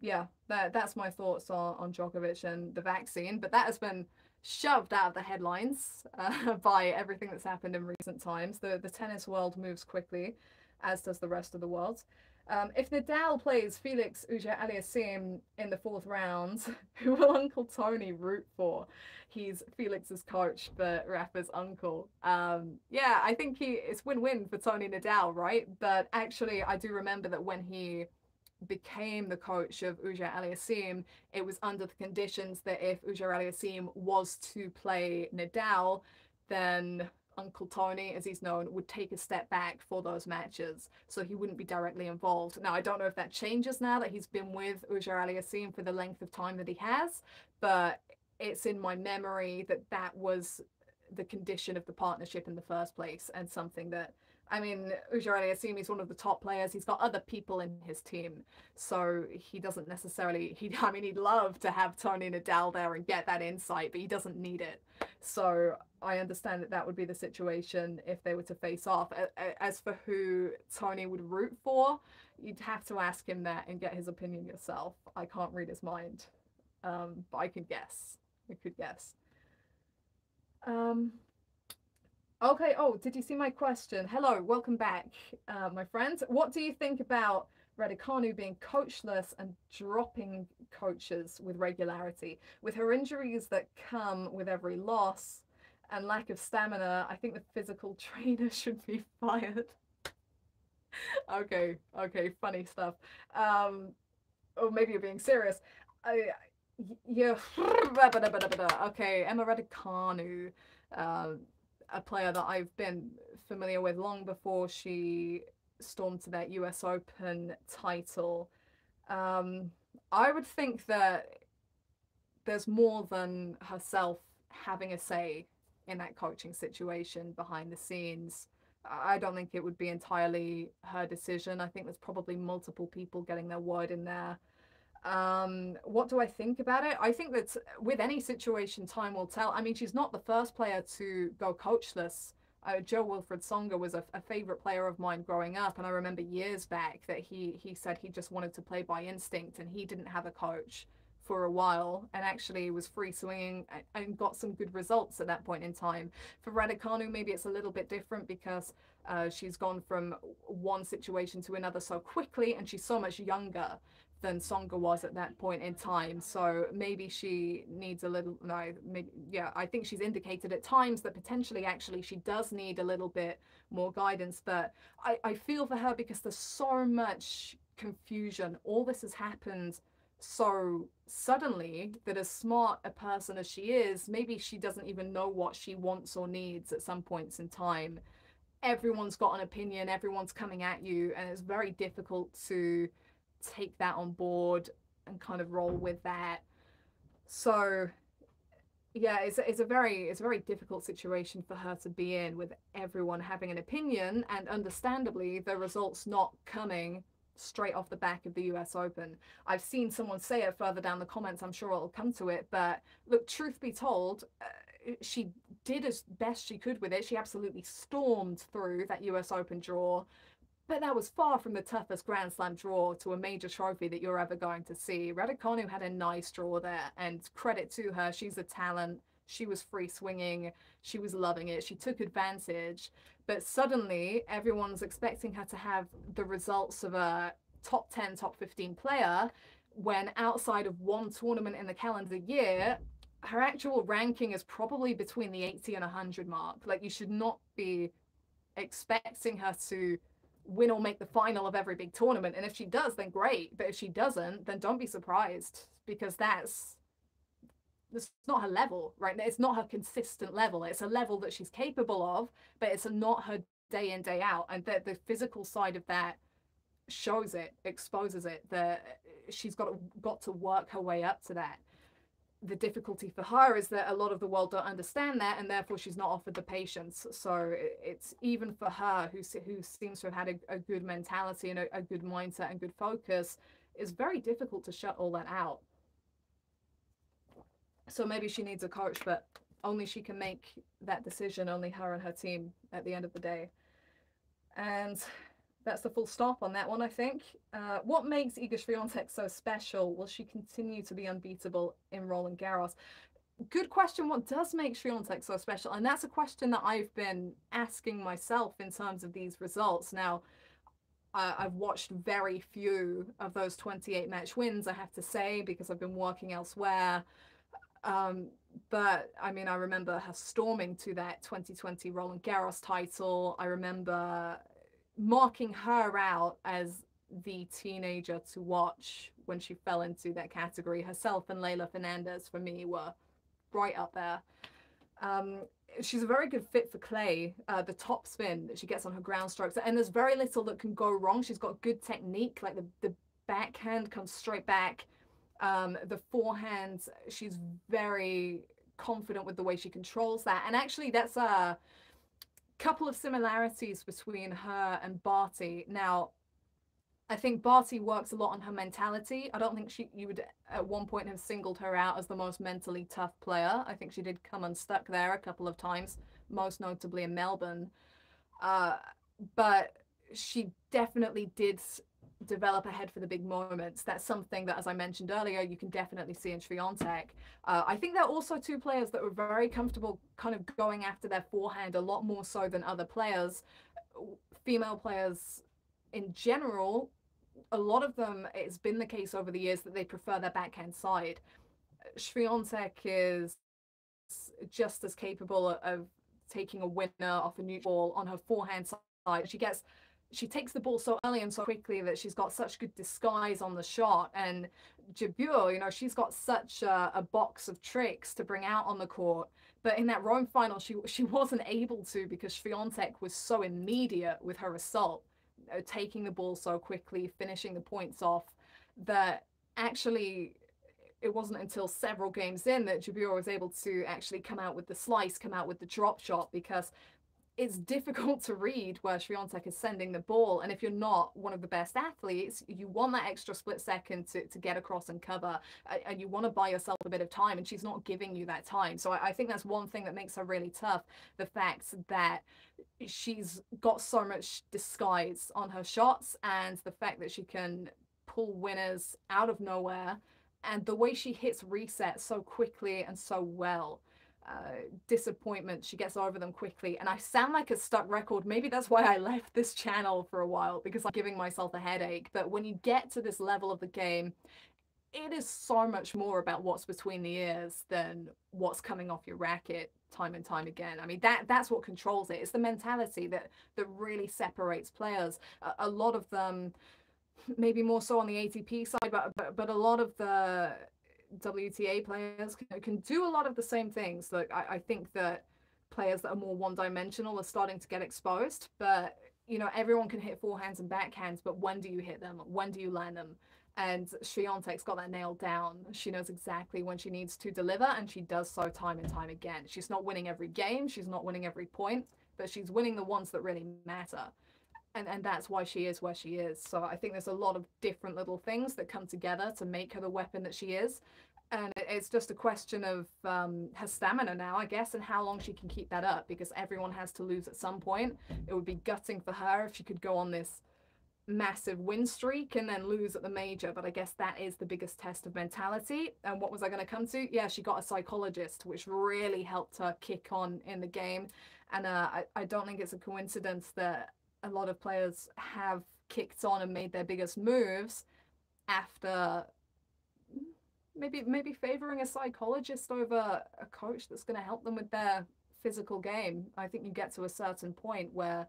yeah, that that's my thoughts on, on Djokovic and the vaccine. But that has been shoved out of the headlines uh, [LAUGHS] by everything that's happened in recent times. The the tennis world moves quickly, as does the rest of the world. Um, if Nadal plays Felix Auger-Aliassime in the fourth round, [LAUGHS] who will Uncle Tony root for? He's Felix's coach, but Rafa's uncle. Um, yeah, I think he it's win-win for Tony Nadal, right? But actually, I do remember that when he became the coach of Auger-Aliassime, it was under the conditions that if Auger-Aliassime was to play Nadal, then Uncle Tony, as he's known, would take a step back for those matches, so he wouldn't be directly involved. Now, I don't know if that changes now that he's been with Auger-Aliassime for the length of time that he has, but it's in my memory that that was the condition of the partnership in the first place, and something that I mean, Auger-Aliassime is one of the top players. He's got other people in his team. So he doesn't necessarily, he, [LAUGHS] I mean, he'd love to have Tony Nadal there and get that insight, but he doesn't need it. So I understand that that would be the situation if they were to face off. As for who Tony would root for, you'd have to ask him that and get his opinion yourself. I can't read his mind, um, but I could guess. I could guess. Um, Okay. Oh, did you see my question? Hello, welcome back, uh, my friends. What do you think about Raducanu being coachless and dropping coaches with regularity? With her injuries that come with every loss and lack of stamina, I think the physical [LAUGHS] trainer should be fired. okay, okay, funny stuff. Um, or maybe you're being serious. I, yeah. [LAUGHS] okay, Emma Raducanu. Uh, a player that I've been familiar with long before she stormed to that US Open title. Um, I would think that there's more than herself having a say in that coaching situation behind the scenes. I don't think it would be entirely her decision. I think there's probably multiple people getting their word in there. Um, what do I think about it? I think that with any situation, time will tell. I mean, she's not the first player to go coachless. Uh, Jo-Wilfried Tsonga was a, a, favorite player of mine growing up, and I remember years back that he he said he just wanted to play by instinct, and he didn't have a coach for a while, and actually was free swinging and got some good results at that point in time. For Raducanu, maybe it's a little bit different because uh, she's gone from one situation to another so quickly, and she's so much younger than Tsonga was at that point in time. So maybe she needs a little, no, maybe, yeah, I think she's indicated at times that potentially actually she does need a little bit more guidance. But I, I feel for her because there's so much confusion. All this has happened so suddenly that as smart a person as she is, maybe she doesn't even know what she wants or needs at some points in time. Everyone's got an opinion, everyone's coming at you, and it's very difficult to take that on board and kind of roll with that. So yeah, it's it's a very it's a very difficult situation for her to be in with everyone having an opinion and understandably the results not coming straight off the back of the US Open. I've seen someone say it further down the comments. I'm sure it'll come to it, but look, truth be told, uh, she did as best she could with it. She absolutely stormed through that US Open draw. But that was far from the toughest Grand Slam draw to a major trophy that you're ever going to see. Raducanu had a nice draw there, and credit to her, she's a talent. She was free swinging, she was loving it, she took advantage. But suddenly, everyone's expecting her to have the results of a top 10, top 15 player when outside of one tournament in the calendar year, her actual ranking is probably between the 80 and 100 mark. Like you should not be expecting her to win or make the final of every big tournament. And if she does, then great. But if she doesn't, then don't be surprised because that's that's not her level, right? It's not her consistent level. It's a level that she's capable of, but it's not her day in, day out. And the, the physical side of that shows it, exposes it, that uh, she's got to, got to work her way up to that the difficulty for her is that a lot of the world don't understand that and therefore she's not offered the patience so it's even for her who, who seems to have had a, a good mentality and a, a, good mindset and good focus is very difficult to shut all that out so maybe she needs a coach but only she can make that decision only her and her team at the end of the day and that's the full stop on that one, I think. Uh, what makes Iga Swiatek so special? Will she continue to be unbeatable in Roland Garros? Good question. What does make Swiatek so special? And that's a question that I've been asking myself in terms of these results. Now, I've watched very few of those 28 match wins, I have to say, because I've been working elsewhere. Um, but I mean, I remember her storming to that 2020 Roland Garros title. I remember marking her out as the teenager to watch when she fell into that category. Herself and Leylah Fernandez for me were right up there. Um, she's a very good fit for clay. Uh, the top spin that she gets on her ground strokes, and there's very little that can go wrong. She's got good technique, like the the backhand comes straight back. Um, the forehand, she's very confident with the way she controls that, and actually that's a couple of similarities between her and Barty. Now, I think Barty works a lot on her mentality. I don't think she you would at one point have singled her out as the most mentally tough player. I think she did come unstuck there a couple of times, most notably in Melbourne. Uh, but she definitely did develop ahead for the big moments. That's something that, as I mentioned earlier, you can definitely see in Swiatek. Uh, I think there are also two players that were very comfortable kind of going after their forehand a lot more so than other players. Female players in general, a lot of them, it's been the case over the years that they prefer their backhand side. Swiatek is just as capable of taking a winner off a new ball on her forehand side. She gets she takes the ball so early and so quickly that she's got such good disguise on the shot. And Jabeur, you know, she's got such a, a, box of tricks to bring out on the court. But in that Rome final, she she wasn't able to because Swiatek was so immediate with her assault, you know, taking the ball so quickly, finishing the points off, that actually it wasn't until several games in that Jabeur was able to actually come out with the slice, come out with the drop shot because it's difficult to read where Swiatek is sending the ball. And if you're not one of the best athletes, you want that extra split second to, to get across and cover. And you want to buy yourself a bit of time. And she's not giving you that time. So I, I think that's one thing that makes her really tough. The fact that she's got so much disguise on her shots and the fact that she can pull winners out of nowhere and the way she hits reset so quickly and so well uh, disappointment. She gets over them quickly. And I sound like a stuck record. Maybe that's why I left this channel for a while because I'm giving myself a headache. But when you get to this level of the game, it is so much more about what's between the ears than what's coming off your racket time and time again. I mean that that's what controls it. It's the mentality that that really separates players. A, a lot of them maybe more so on the ATP side but, but but a lot of the WTA players can, can do a lot of the same things. Like I, I think that players that are more one-dimensional are starting to get exposed, but you know everyone can hit forehands and backhands, but when do you hit them? When do you land them? And Swiatek's got that nailed down. She knows exactly when she needs to deliver, and she does so time and time again. She's not winning every game, she's not winning every point, but she's winning the ones that really matter and and that's why she is where she is. So i think there's a lot of different little things that come together to make her the weapon that she is. And it's just a question of um, her stamina now i guess and how long she can keep that up because everyone has to lose at some point. It would be gutting for her if she could go on this massive win streak and then lose at the major but i guess that is the biggest test of mentality. And what was i going to come to? Yeah she got a psychologist which really helped her kick on in the game. And uh, I, I don't think it's a coincidence that a lot of players have kicked on and made their biggest moves after maybe maybe favoring a psychologist over a coach that's going to help them with their physical game. I think you get to a certain point where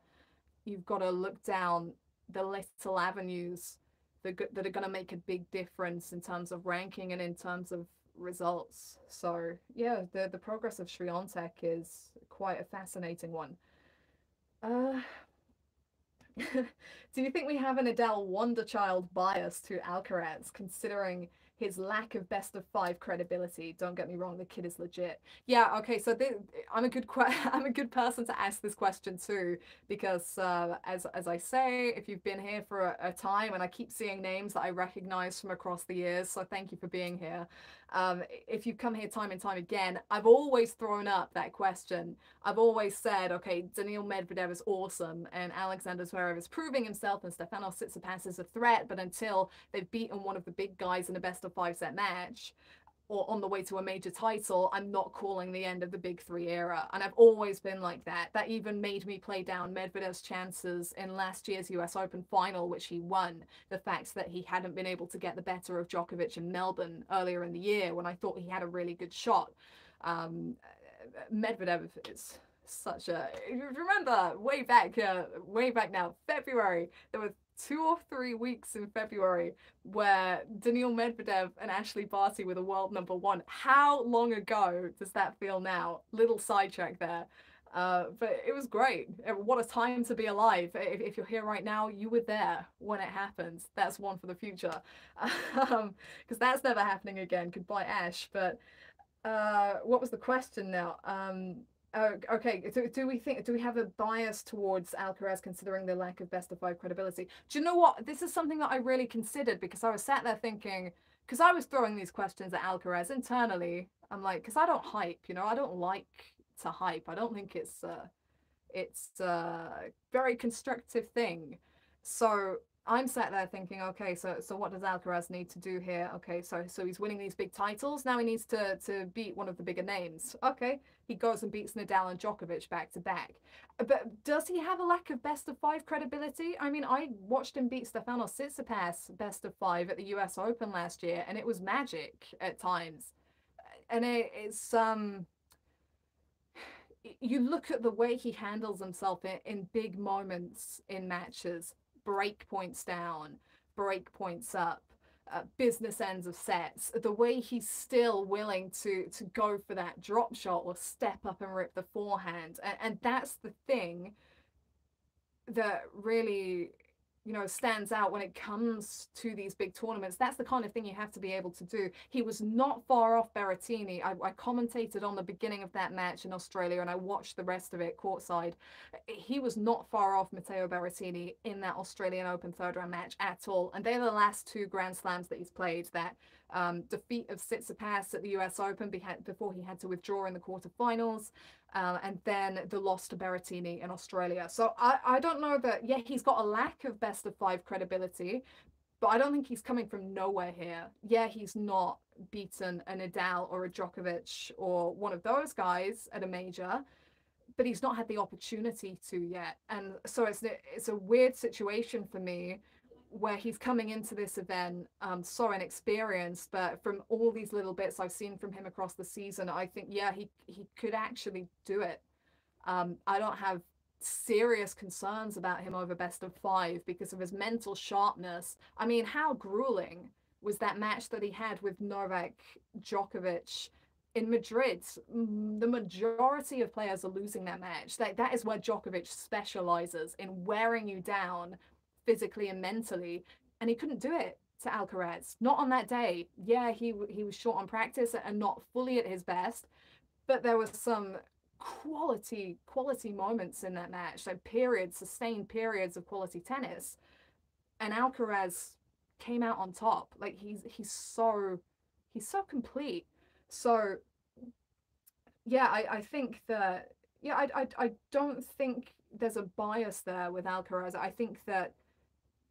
you've got to look down the little avenues that, that are going to make a big difference in terms of ranking and in terms of results. So yeah, the the progress of Swiatek is quite a fascinating one. Uh, [LAUGHS] do you think we have an Nadal Wonderchild bias to Alcaraz, considering his lack of best of five credibility. Don't get me wrong, the kid is legit. Yeah, okay, so this, I'm a good que- [LAUGHS] I'm a good person to ask this question too because uh, as as I say, if you've been here for a, a, time and I keep seeing names that I recognize from across the years, so thank you for being here. Um, if you've come here time and time again, I've always thrown up that question. I've always said, okay, Daniil Medvedev is awesome and Alexander Zverev is proving himself and Stefanos Tsitsipas is a threat, but until they've beaten one of the big guys in a best of five set match, or on the way to a major title, I'm not calling the end of the big three era. And I've always been like that. That even made me play down Medvedev's chances in last year's US Open final, which he won. The fact that he hadn't been able to get the better of Djokovic in Melbourne earlier in the year when I thought he had a really good shot. Um, Medvedev is such a remember way back uh, way back now february there were two or three weeks in February where Daniil Medvedev and Ashley Barty were the world number one. How long ago does that feel now? Little sidetrack there. Uh, but it was great. Uh, what a time to be alive. If, if, you're here right now, you were there when it happened. That's one for the future. Because [LAUGHS] um, that's never happening again. Goodbye, Ash. But uh, what was the question now? Um, uh, okay, do, do we think do we have a bias towards Alcaraz considering the lack of best of five credibility? Do you know what? This is something that I really considered because I was sat there thinking because I was throwing these questions at Alcaraz internally. I'm like, because I don't hype, you know, I don't like to hype. I don't think it's uh, it's a very constructive thing. So I'm sat there thinking, okay, so so what does Alcaraz need to do here? Okay, so so he's winning these big titles. Now he needs to to beat one of the bigger names. Okay, he goes and beats Nadal and Djokovic back to back. But does he have a lack of best of five credibility? I mean, I watched him beat Stefanos Tsitsipas best of five at the U.S. Open last year, and it was magic at times. And it, it's um you look at the way he handles himself in, in big moments in matches break points down, break points up, uh, business ends of sets, the way he's still willing to to go for that drop shot or step up and rip the forehand, and, and that's the thing that really you know stands out when it comes to these big tournaments. That's the kind of thing you have to be able to do. He was not far off Berrettini. I, I commentated on the beginning of that match in Australia and I watched the rest of it courtside. Eh, he was not far off Matteo Berrettini in that Australian Open third round match at all. And they're the last two Grand Slams that he's played that um, defeat of Tsitsipas at the US Open before he had to withdraw in the quarterfinals uh, and then the loss to Berrettini in Australia. So I, I don't know that, yeah, he's got a lack of best of five credibility, but I don't think he's coming from nowhere here. Yeah, he's not beaten a Nadal or a Djokovic or one of those guys at a major, but he's not had the opportunity to yet. And so it's it's a weird situation for me where he's coming into this event um, so inexperienced, but from all these little bits I've seen from him across the season, I think yeah he he could actually do it. Um, I don't have serious concerns about him over best of five because of his mental sharpness. I mean, how grueling was that match that he had with Novak Djokovic? in Madrid, the majority of players are losing that match. That that is where Djokovic specializes in wearing you down physically and mentally, and he couldn't do it to Alcaraz. Not on that day. Yeah, he he was short on practice and not fully at his best, but there was some quality quality moments in that match. So periods, sustained periods of quality tennis, and Alcaraz came out on top. Like he's he's so he's so complete. So yeah, I I think that yeah I I I don't think there's a bias there with Alcaraz. I think that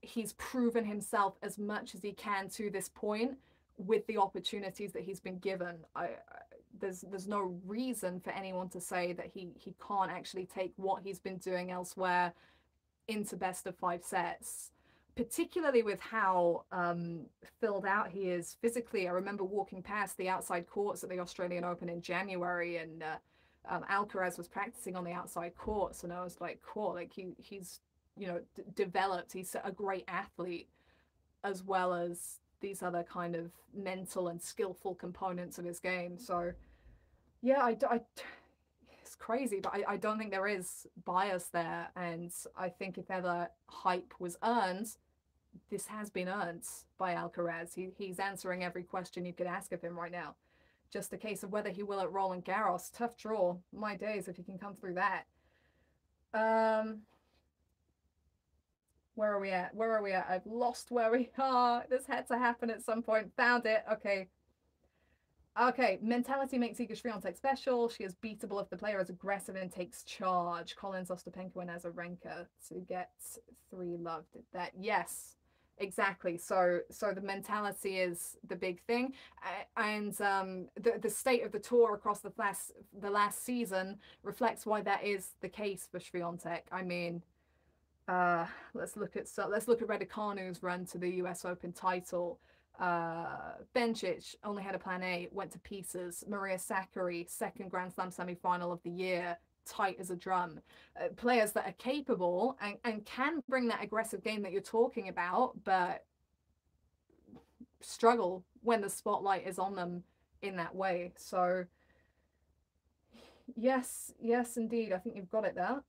he's proven himself as much as he can to this point with the opportunities that he's been given. I, I, there's there's no reason for anyone to say that he he can't actually take what he's been doing elsewhere into best of five sets particularly with how um, filled out he is physically. I remember walking past the outside courts at the Australian Open in January, and uh, um, Alcaraz was practicing on the outside courts, and I was like, cool, like he he's you know d- developed. He's a great athlete, as well as these other kind of mental and skillful components of his game. So, yeah, I, I it's crazy, but I, I don't think there is bias there. And I think if ever hype was earned, this has been earned by Alcaraz. He, he's answering every question you could ask of him right now. Just a case of whether he will at Roland Garros. Tough draw. My days if he can come through that. Um, where are we at? Where are we at? I've lost where we [LAUGHS] are. This had to happen at some point. Found it. Okay. Okay, mentality makes Iga Swiatek special. She is beatable if the player is aggressive and takes charge. Collins, Ostapenko, and Azarenka to get three love. Did that? Yes, exactly. So, so the mentality is the big thing, and um, the the state of the tour across the last the last season reflects why that is the case for Swiatek. I mean, uh, let's look at so let's look at Raducanu's run to the U.S. Open title. Uh, Bencic only had a plan A, went to pieces. Maria Sakkari, second Grand Slam semi-final of the year, tight as a drum. Uh, players that are capable and, and can bring that aggressive game that you're talking about, but struggle when the spotlight is on them in that way. So, yes, yes, indeed. I think you've got it there.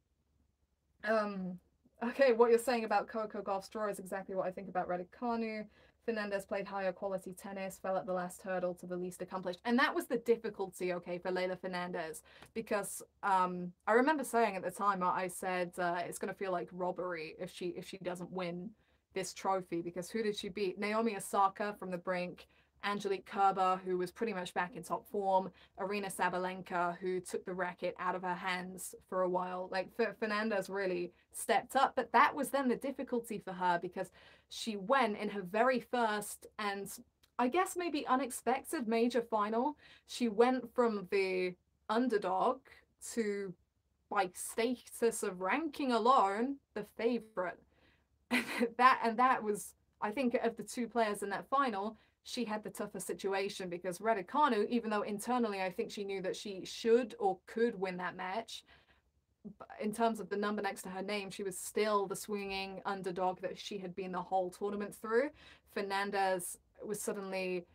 Um, Okay, what you're saying about Coco Gauff's draw is exactly what I think about Raducanu. Fernandez played higher quality tennis, fell at the last hurdle to the least accomplished. And that was the difficulty, okay, for Leylah Fernandez. Because um, I remember saying at the time, I said uh, it's going to feel like robbery if she if she doesn't win this trophy. Because who did she beat? Naomi Osaka from the brink, Angelique Kerber, who was pretty much back in top form, Aryna Sabalenka, who took the racket out of her hands for a while. Like Fernandez really stepped up, but that was then the difficulty for her because she went in her very first and I guess maybe unexpected major final. She went from the underdog to by status of ranking alone the favorite. [LAUGHS] that and that was I think of the two players in that final, she had the tougher situation because Raducanu, even though internally I think she knew that she should or could win that match, in terms of the number next to her name, she was still the swinging underdog that she had been the whole tournament through. Fernandez was suddenly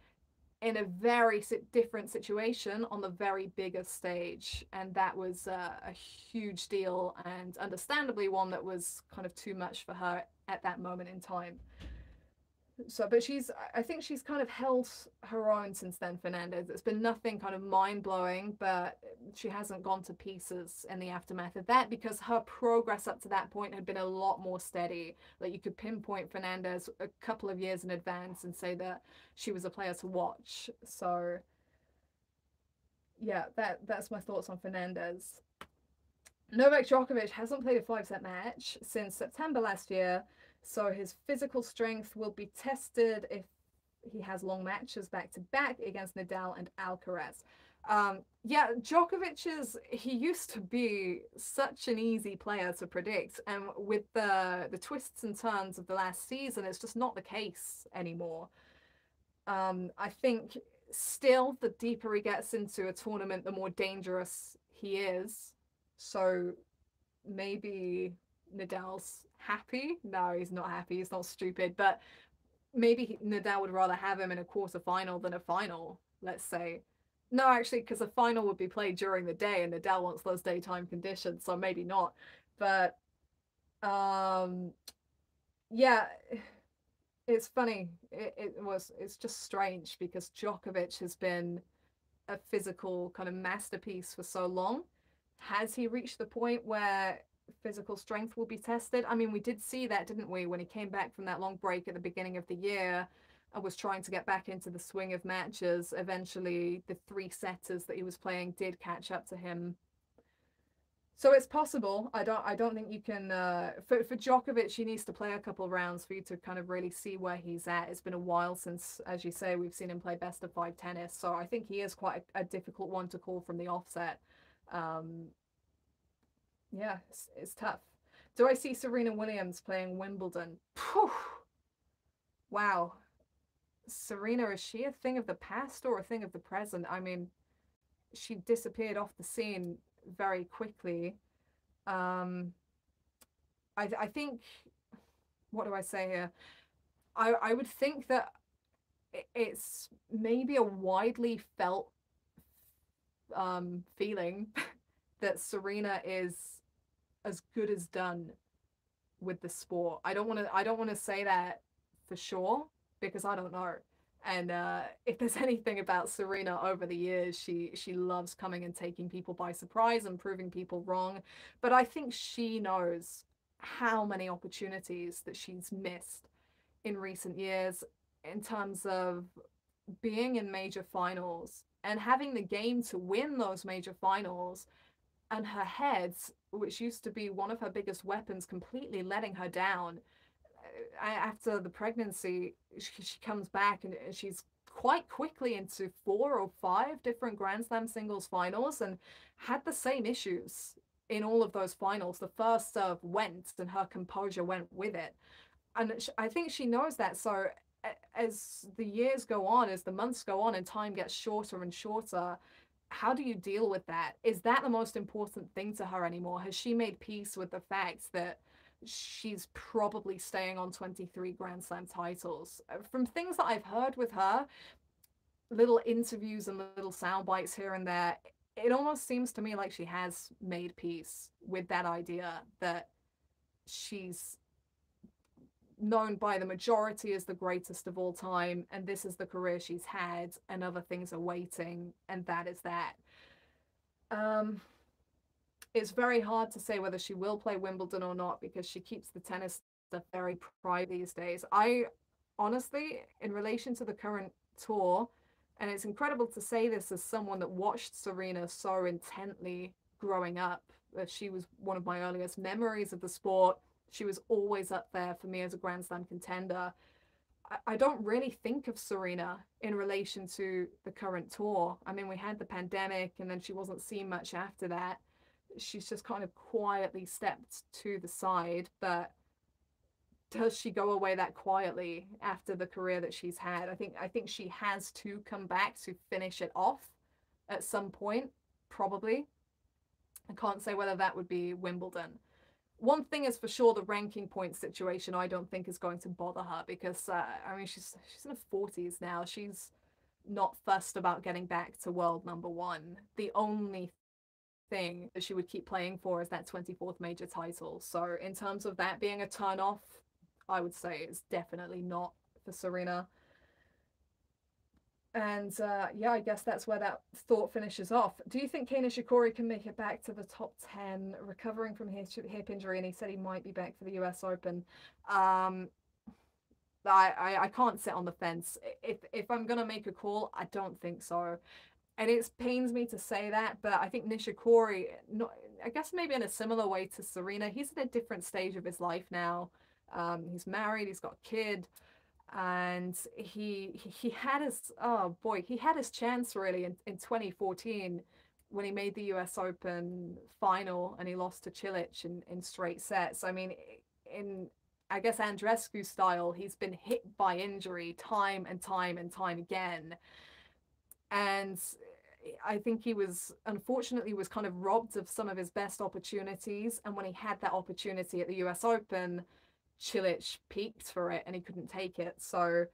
in a very different situation on the very biggest stage, and that was uh, a huge deal, and understandably one that was kind of too much for her at that moment in time so but she's i think she's kind of held her own since then fernandez. It's been nothing kind of mind-blowing but she hasn't gone to pieces in the aftermath of that because her progress up to that point had been a lot more steady. Like you could pinpoint fernandez a couple of years in advance and say that she was a player to watch. So yeah that that's my thoughts on fernandez. Novak djokovic hasn't played a five set match since september last year so his physical strength will be tested if he has long matches back to back against Nadal and Alcaraz. Um, yeah, Djokovic is he used to be such an easy player to predict, and with the the twists and turns of the last season, it's just not the case anymore. Um, I think still the deeper he gets into a tournament, the more dangerous he is. So maybe Nadal's happy. No, he's not happy. He's not stupid. But maybe Nadal would rather have him in a quarter final than a final, let's say. No, actually, because a final would be played during the day and Nadal wants those daytime conditions, so maybe not. But um yeah, it's funny. It, it was it's just strange because Djokovic has been a physical kind of masterpiece for so long. Has he reached the point where physical strength will be tested. I mean, we did see that, didn't we, when he came back from that long break at the beginning of the year and was trying to get back into the swing of matches. Eventually, the three setters that he was playing did catch up to him. So it's possible. I don't. I don't think you can. Uh, for for Djokovic, he needs to play a couple rounds for you to kind of really see where he's at. It's been a while since, as you say, we've seen him play best of five tennis. So I think he is quite a, a difficult one to call from the offset. Um, yeah, it's, it's tough. Do I see Serena Williams playing Wimbledon? Phew, wow. Serena, is she a thing of the past or a thing of the present? I mean, she disappeared off the scene very quickly. Um, I, I think, what do I say here? I, I would think that it's maybe a widely felt um, feeling [LAUGHS] that Serena is as good as done with the sport. I don't want to I don't want to say that for sure because I don't know. And uh, [LAUGHS] if there's anything about Serena over the years, she she loves coming and taking people by surprise and proving people wrong. But I think she knows how many opportunities that she's missed in recent years in terms of being in major finals and having the game to win those major finals and her head which used to be one of her biggest weapons completely letting her down. After the pregnancy she, she comes back and she's quite quickly into four or five different grand slam singles finals and had the same issues in all of those finals. The first serve went and her composure went with it. And i think she knows that. So as the years go on, as the months go on, and time gets shorter and shorter, how do you deal with that? Is that the most important thing to her anymore? Has she made peace with the fact that she's probably staying on 23 Grand Slam titles? Uh, from things that I've heard with her, little interviews and little sound bites here and there, it almost seems to me like she has made peace with that idea that she's known by the majority as the greatest of all time, and this is the career she's had, and other things are waiting, and that is that. Um, it's very hard to say whether she will play Wimbledon or not because she keeps the tennis stuff very private these days. I honestly, in relation to the current tour, and it's incredible to say this as someone that watched Serena so intently growing up. She was one of my earliest memories of the sport she was always up there for me as a Grand Slam contender. I, don't really think of Serena in relation to the current tour. I mean, we had the pandemic and then she wasn't seen much after that. She's just kind of quietly stepped to the side, but does she go away that quietly after the career that she's had? I think I think she has to come back to finish it off at some point, probably. I can't say whether that would be Wimbledon one thing is for sure the ranking point situation I don't think is going to bother her because uh, I mean she's she's in her 40s now. She's not fussed about getting back to world number one. The only thing that she would keep playing for is that 24th major title. So in terms of that being a turn off I would say it's definitely not for Serena and uh, yeah, I guess that's where that thought finishes off. Do you think Kei Nishikori can make it back to the top 10, recovering from his hip injury? And he said he might be back for the US Open. Um, I, I, I can't sit on the fence. If, if I'm going to make a call, I don't think so. And it pains me to say that, but I think Nishikori, not, I guess maybe in a similar way to Serena, he's at a different stage of his life now. Um, he's married, he's got a kid and he he had his oh boy he had his chance really in, in 2014 when he made the US Open final and he lost to Cilic in, in straight sets. I mean, in I guess Andreescu style, he's been hit by injury time and time and time again. And I think he was unfortunately was kind of robbed of some of his best opportunities. And when he had that opportunity at the US Open, Cilic peaked for it and he couldn't take it. So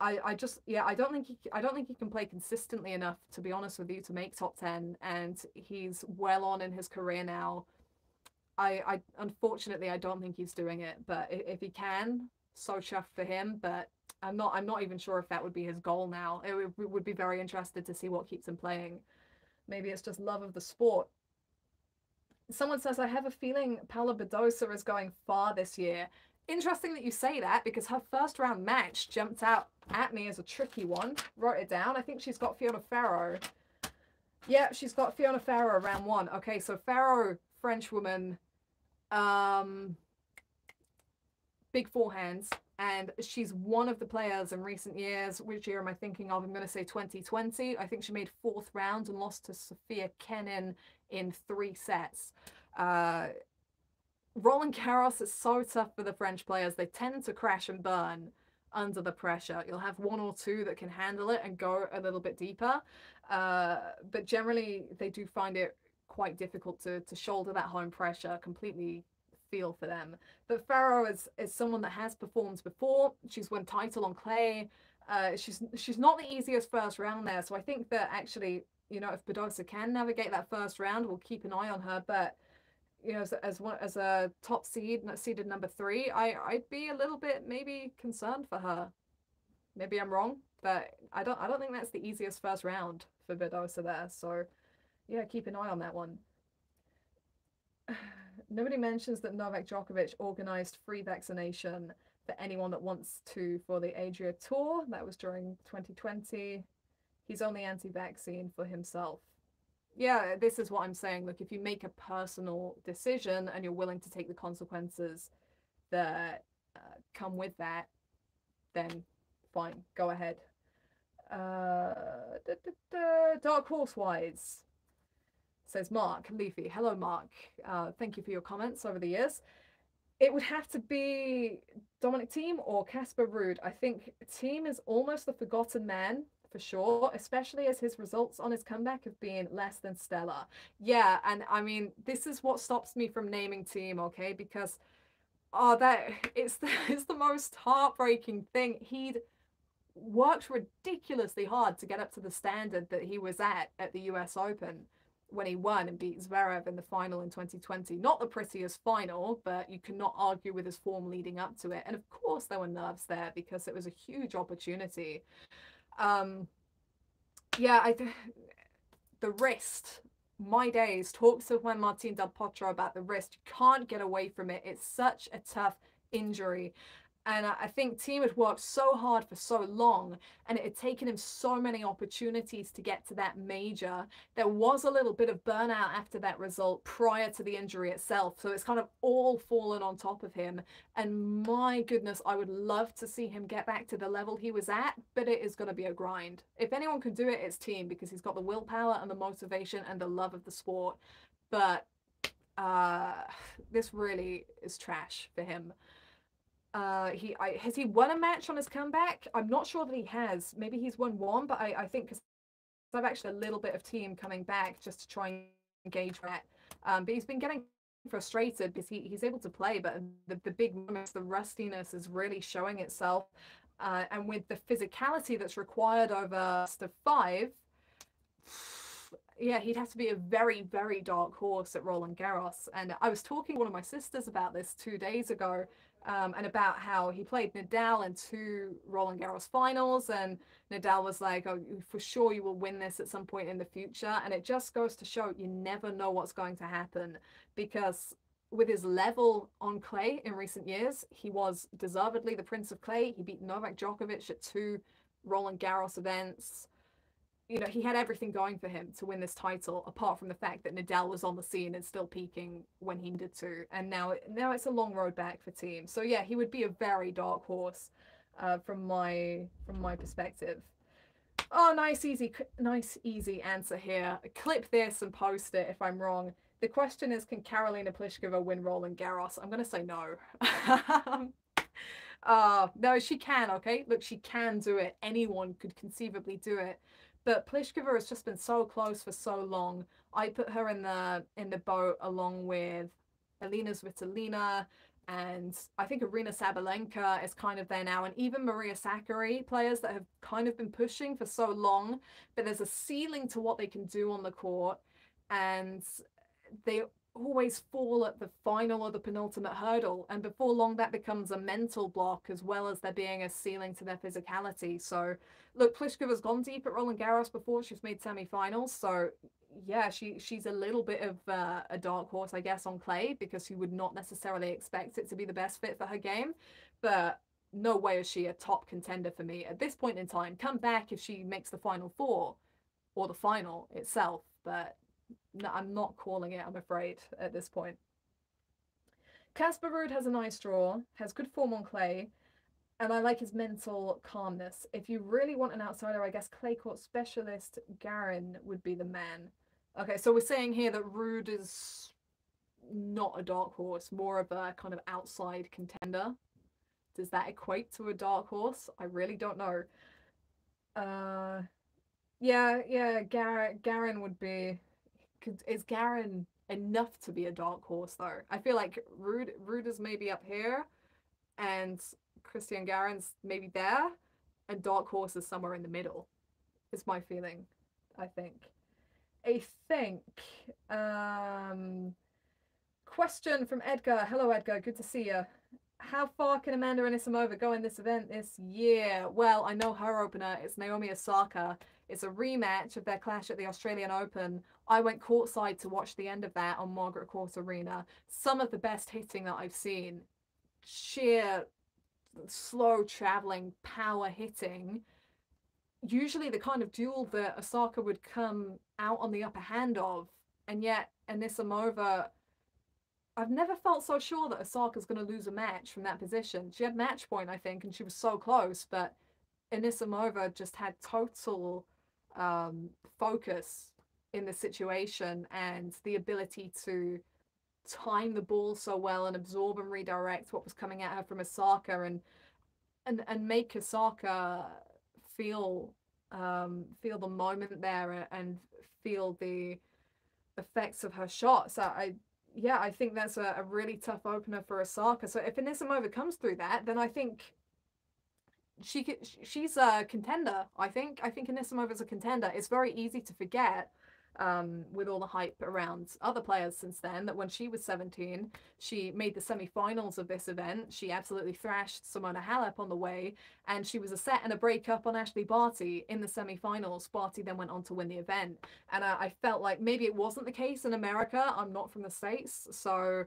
I, I just yeah I don't think he I don't think he can play consistently enough to be honest with you to make top 10 and he's well on in his career now. I I unfortunately I don't think he's doing it but if, he can so chuffed for him. But I'm not I'm not even sure if that would be his goal now. It would, would be very interested to see what keeps him playing. Maybe it's just love of the sport. Someone says I have a feeling Paula Badosa is going far this year Interesting that you say that because her first round match jumped out at me as a tricky one. Wrote it down. I think she's got Fiona Ferro. Yeah, she's got Fiona Ferro round one. Okay, so Ferro, French woman, um, big forehands, and she's one of the players in recent years. Which year am I thinking of? I'm going to say 2020. I think she made fourth round and lost to Sofia Kenin in three sets. Uh, Roland Garros is so tough for the French players. They tend to crash and burn under the pressure. You'll have one or two that can handle it and go a little bit deeper. Uh, but generally, they do find it quite difficult to, to shoulder that home pressure, completely feel for them. But Ferro is, is someone that has performed before. She's won title on clay. Uh, she's she's not the easiest first round there. So I think that actually, you know, if Badosa can navigate that first round, we'll keep an eye on her. But you know, as, as one as a top seed, seeded number three, I I'd be a little bit maybe concerned for her. Maybe I'm wrong, but I don't I don't think that's the easiest first round for Badosa there. So yeah, keep an eye on that one. [SIGHS] Nobody mentions that Novak Djokovic organized free vaccination for anyone that wants to for the Adria Tour. That was during 2020. He's only anti-vaccine for himself yeah, this is what I'm saying. Look, if you make a personal decision and you're willing to take the consequences that uh, come with that, then fine, go ahead. Uh, da, da, da, Dark Horse Wise says Mark Leafy. Hello, Mark. Uh, thank you for your comments over the years. It would have to be Dominic Thiem or Casper Ruud. I think Thiem is almost the forgotten man for sure, especially as his results on his comeback have been less than stellar. Yeah, and I mean, this is what stops me from naming Thiem, okay? Because oh that [LAUGHS] it's the [LAUGHS] it's the most heartbreaking thing. He'd worked ridiculously hard to get up to the standard that he was at at the US Open when he won and beat Zverev in the final in 2020. Not the prettiest final, but you cannot argue with his form leading up to it. And of course, there were nerves there because it was a huge opportunity. Um, yeah, I th- the wrist. My days talks of Juan Martin Del Potro about the wrist. You can't get away from it. It's such a tough injury. And I think Thiem had worked so hard for so long and it had taken him so many opportunities to get to that major. There was a little bit of burnout after that result prior to the injury itself. So it's kind of all fallen on top of him. And my goodness, I would love to see him get back to the level he was at, but it is going to be a grind. If anyone can do it, it's Thiem because he's got the willpower and the motivation and the love of the sport. But uh, [SIGHS] this really is trash for him. Uh, he I, has he won a match on his comeback? I'm not sure that he has. Maybe he's won one, but I, I think because I've actually a little bit of Thiem coming back just to try and engage that. Um, but he's been getting frustrated because he, he's able to play, but the, the big moments, the rustiness is really showing itself. Uh, and with the physicality that's required over the five, yeah, he'd have to be a very, very dark horse at Roland Garros. And I was talking to one of my sisters about this two days ago um, and about how he played Nadal in two Roland Garros finals, and Nadal was like, "Oh, for sure you will win this at some point in the future." And it just goes to show you never know what's going to happen because with his level on clay in recent years, he was deservedly the Prince of Clay. He beat Novak Djokovic at two Roland Garros events you know, he had everything going for him to win this title, apart from the fact that Nadal was on the scene and still peaking when he needed to. And now, now it's a long road back for Thiem. So yeah, he would be a very dark horse, uh, from my from my perspective. Oh, nice, easy, nice, easy answer here. Clip this and post it if I'm wrong. The question is, can Karolina Pliskova win Roland Garros? I'm gonna say no. [LAUGHS] uh, no, she can. Okay, look, she can do it. Anyone could conceivably do it. But Pliskova has just been so close for so long. I put her in the in the boat along with Svitolina and I think Aryna Sabalenka is kind of there now, and even Maria Sakkari, players that have kind of been pushing for so long, but there's a ceiling to what they can do on the court, and they always fall at the final or the penultimate hurdle, and before long that becomes a mental block as well as there being a ceiling to their physicality. So look, Pliskova's gone deep at Roland Garros before. She's made semi-finals, so yeah, she she's a little bit of uh, a dark horse, I guess, on clay because you would not necessarily expect it to be the best fit for her game. But no way is she a top contender for me at this point in time. Come back if she makes the final four or the final itself, but no, I'm not calling it. I'm afraid at this point. Casper Ruud has a nice draw, has good form on clay, and I like his mental calmness. If you really want an outsider, I guess clay court specialist Garin would be the man. Okay, so we're saying here that Ruud is not a dark horse, more of a kind of outside contender. Does that equate to a dark horse? I really don't know. Uh, yeah, yeah, Garin, Garin would be. Is Garin enough to be a dark horse though? I feel like Ruud, Ruud is maybe up here, and Cristian Garin's maybe there, and dark horse is somewhere in the middle. Is my feeling. I think. I think. Um, question from Edgar. Hello, Edgar. Good to see you. How far can Amanda Anisimova go in this event this year? Well, I know her opener is Naomi Osaka. It's a rematch of their clash at the Australian Open. I went courtside to watch the end of that on Margaret Court Arena. Some of the best hitting that I've seen. Sheer slow traveling power hitting usually the kind of duel that Osaka would come out on the upper hand of, and yet Anisimova, I've never felt so sure that Osaka's going to lose a match from that position. She had match point, I think, and she was so close, but Anisimova just had total um, focus in the situation and the ability to time the ball so well and absorb and redirect what was coming at her from Osaka and and and make Osaka feel um, feel the moment there and feel the effects of her shot. So I yeah, I think that's a, a really tough opener for Osaka. So if Anisimova comes through that, then I think she she's a contender. I think I think Anisimova is a contender. It's very easy to forget um, with all the hype around other players since then that when she was 17, she made the semi-finals of this event. She absolutely thrashed Simona Halep on the way, and she was a set and a breakup on Ashley Barty in the semi-finals. Barty then went on to win the event, and I, I felt like maybe it wasn't the case in America. I'm not from the States, so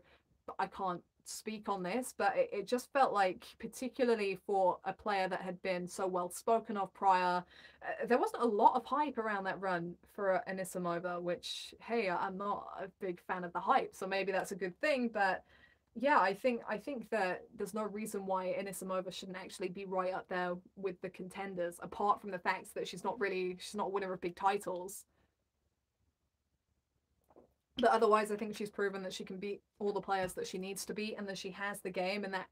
I can't speak on this, but it, it, just felt like, particularly for a player that had been so well spoken of prior, uh, there wasn't a lot of hype around that run for Anisimova, which, hey, I'm not a big fan of the hype, so maybe that's a good thing, but yeah, I think I think that there's no reason why Anisimova shouldn't actually be right up there with the contenders, apart from the fact that she's not really she's not a winner of big titles. But otherwise, I think she's proven that she can beat all the players that she needs to beat and that she has the game and that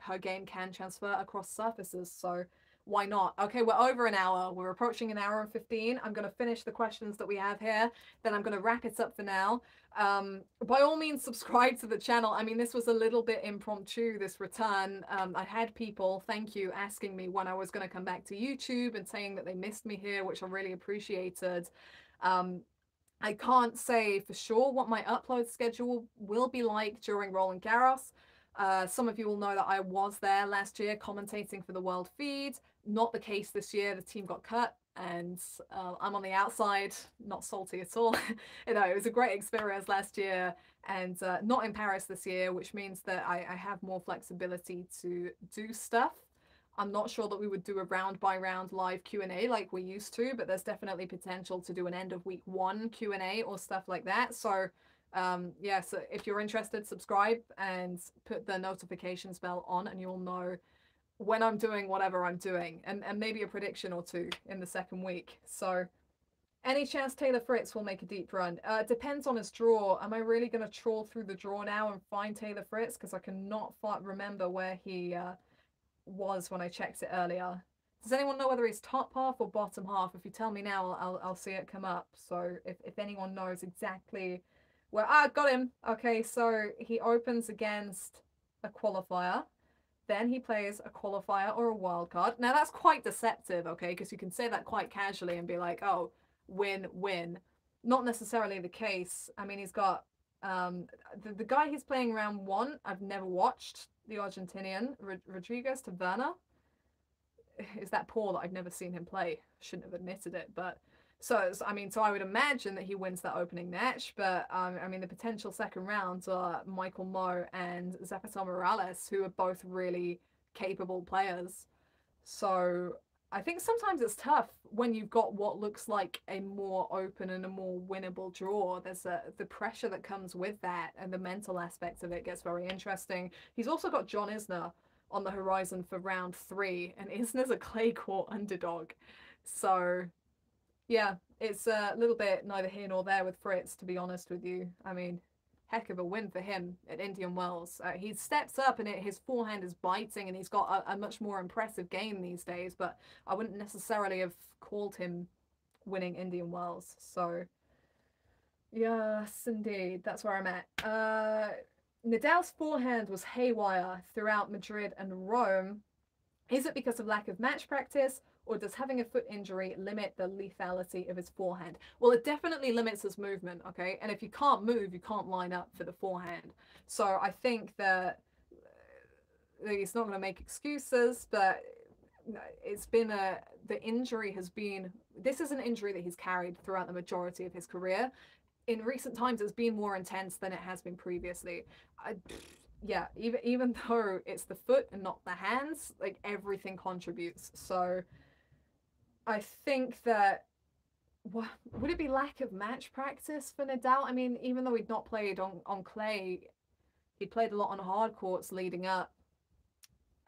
her game can transfer across surfaces. So why not? Okay, we're over an hour. We're approaching an hour and 15. I'm going to finish the questions that we have here. Then I'm going to wrap it up for now. Um, by all means, [LAUGHS] subscribe to the channel. I mean, this was a little bit impromptu, this return. Um, I had people, thank you, asking me when I was going to come back to YouTube and saying that they missed me here, which I really appreciated. Um, I can't say for sure what my upload schedule will be like during Roland Garros. Uh, some of you will know that I was there last year commentating for the world feed. Not the case this year. The team got cut and uh, I'm on the outside, not salty at all. [LAUGHS] you know, it was a great experience last year and uh, not in Paris this year, which means that I, I have more flexibility to do stuff I'm not sure that we would do a round by round live Q&A like we used to, but there's definitely potential to do an end of week one Q&A or stuff like that. So um, yeah, so if you're interested, subscribe and put the notifications bell on and you'll know when I'm doing whatever I'm doing and, and maybe a prediction or two in the second week. So any chance Taylor Fritz will make a deep run? Uh, depends on his draw. Am I really going to trawl through the draw now and find Taylor Fritz? Because I cannot remember where he... Uh, was when I checked it earlier. Does anyone know whether he's top half or bottom half? If you tell me now, I'll, I'll see it come up. So if, if anyone knows exactly where... Ah, got him! Okay, so he opens against a qualifier. Then he plays a qualifier or a wild card. Now that's quite deceptive, okay? Because you can say that quite casually and be like, oh, win, win. Not necessarily the case. I mean, he's got um, the, the guy he's playing round one, I've never watched the Argentinian, Rodriguez Taverna. Is that poor that I've never seen him play? Shouldn't have admitted it, but so I mean, so I would imagine that he wins that opening match. But um, I mean, the potential second rounds are Michael Mmoh and Zapata Miralles, who are both really capable players. So I think sometimes it's tough when you've got what looks like a more open and a more winnable draw. There's a, the pressure that comes with that and the mental aspects of it gets very interesting. He's also got John Isner on the horizon for round three, and [LAUGHS] Isner's a clay court underdog. So, yeah, it's a little bit neither here nor there with Fritz, to be honest with you. I mean, heck of a win for him at Indian Wells. Uh, he steps up and it, his forehand is biting and he's got a, a, much more impressive game these days, but I wouldn't necessarily have called him winning Indian Wells. So, yes, indeed, that's where I'm at. Uh, Nadal's forehand was haywire throughout Madrid and Rome. Is it because of lack of match practice or does having a foot injury limit the lethality of his forehand? Well, it definitely limits his movement, okay? And if you can't move, you can't line up for the forehand. So I think that uh, he's not going to make excuses, but it's been a the injury has been this is an injury that he's carried throughout the majority of his career in recent times it's been more intense than it has been previously I, yeah even even though it's the foot and not the hands like everything contributes so i think that would it be lack of match practice for nadal i mean even though he'd not played on on clay he'd played a lot on hard courts leading up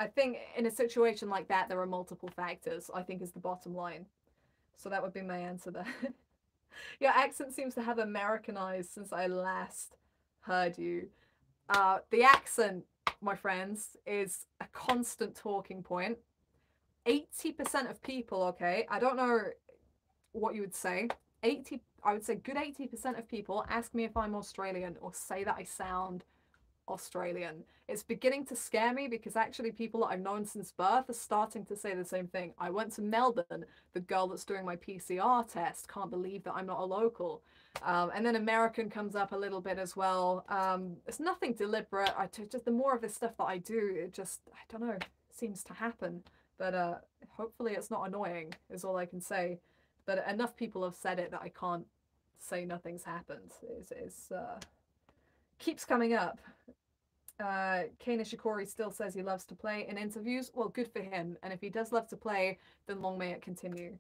I think in a situation like that, there are multiple factors, I think is the bottom line. So that would be my answer there. [LAUGHS] Your accent seems to have Americanized since I last heard you. Uh, the accent, my friends, is a constant talking point. 80% of people, okay, I don't know what you would say. 80, I would say good 80% of people ask me if I'm Australian or say that I sound Australian. It's beginning to scare me because actually people that I've known since birth are starting to say the same thing. I went to Melbourne, the girl that's doing my PCR test can't believe that I'm not a local. Um, and then American comes up a little bit as well. Um, it's nothing deliberate. I just the more of this stuff that I do, it just I don't know seems to happen. But uh, hopefully it's not annoying. Is all I can say. But enough people have said it that I can't say nothing's happened. It's, uh, keeps coming up. Uh, Kei Nishikori still says he loves to play in interviews. Well, good for him. And if he does love to play, then long may it continue.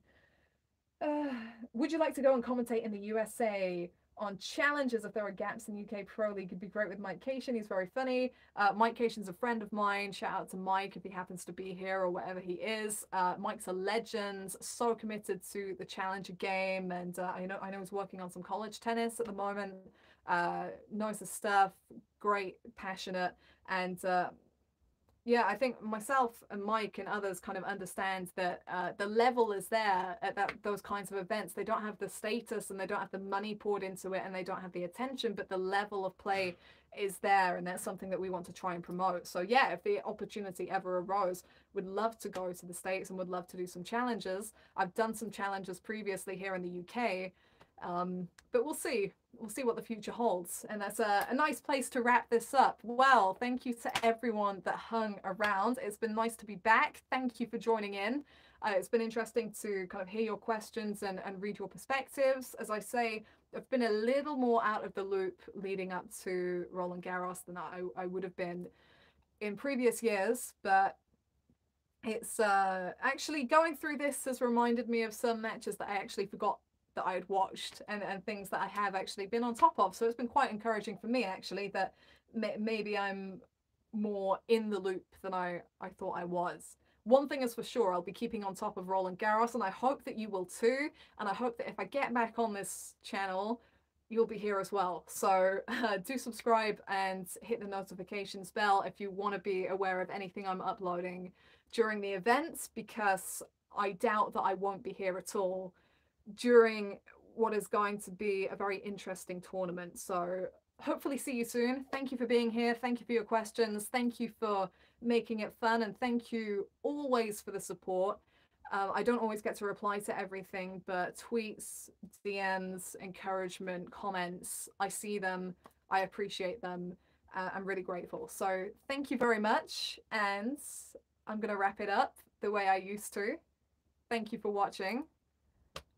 Uh, would you like to go and commentate in the USA on challenges if there are gaps in UK Pro League? It'd be great with Mike Cation. He's very funny. Uh, Mike Cation's a friend of mine. Shout out to Mike if he happens to be here or wherever he is. Uh, Mike's a legend, so committed to the challenger game, and uh, I know I know he's working on some college tennis at the moment uh, knows his stuff, great, passionate, and uh, yeah, I think myself and Mike and others kind of understand that uh, the level is there at that those kinds of events. They don't have the status and they don't have the money poured into it and they don't have the attention, but the level of play is there and that's something that we want to try and promote. So yeah, if the opportunity ever arose, would love to go to the States and would love to do some challenges. I've done some challenges previously here in the UK um, but we'll see. We'll see what the future holds. And that's a, a nice place to wrap this up. Well, thank you to everyone that hung around. It's been nice to be back. Thank you for joining in. Uh, it's been interesting to kind of hear your questions and, and read your perspectives. As I say, I've been a little more out of the loop leading up to Roland Garros than I, I would have been in previous years, but it's uh, actually going through this has reminded me of some matches that I actually forgot that I had watched and, and things that I have actually been on top of. So it's been quite encouraging for me actually that may, maybe I'm more in the loop than I, I thought I was. One thing is for sure, I'll be keeping on top of Roland Garros and I hope that you will too. And I hope that if I get back on this channel, you'll be here as well. So uh, do subscribe and hit the notifications bell if you want to be aware of anything I'm uploading during the events because I doubt that I won't be here at all during what is going to be a very interesting tournament. So hopefully see you soon. Thank you for being here. Thank you for your questions. Thank you for making it fun. And thank you always for the support. Uh, I don't always get to reply to everything, but tweets, DMs, encouragement, comments, I see them. I appreciate them. Uh, I'm really grateful. So thank you very much. And I'm going to wrap it up the way I used to. Thank you for watching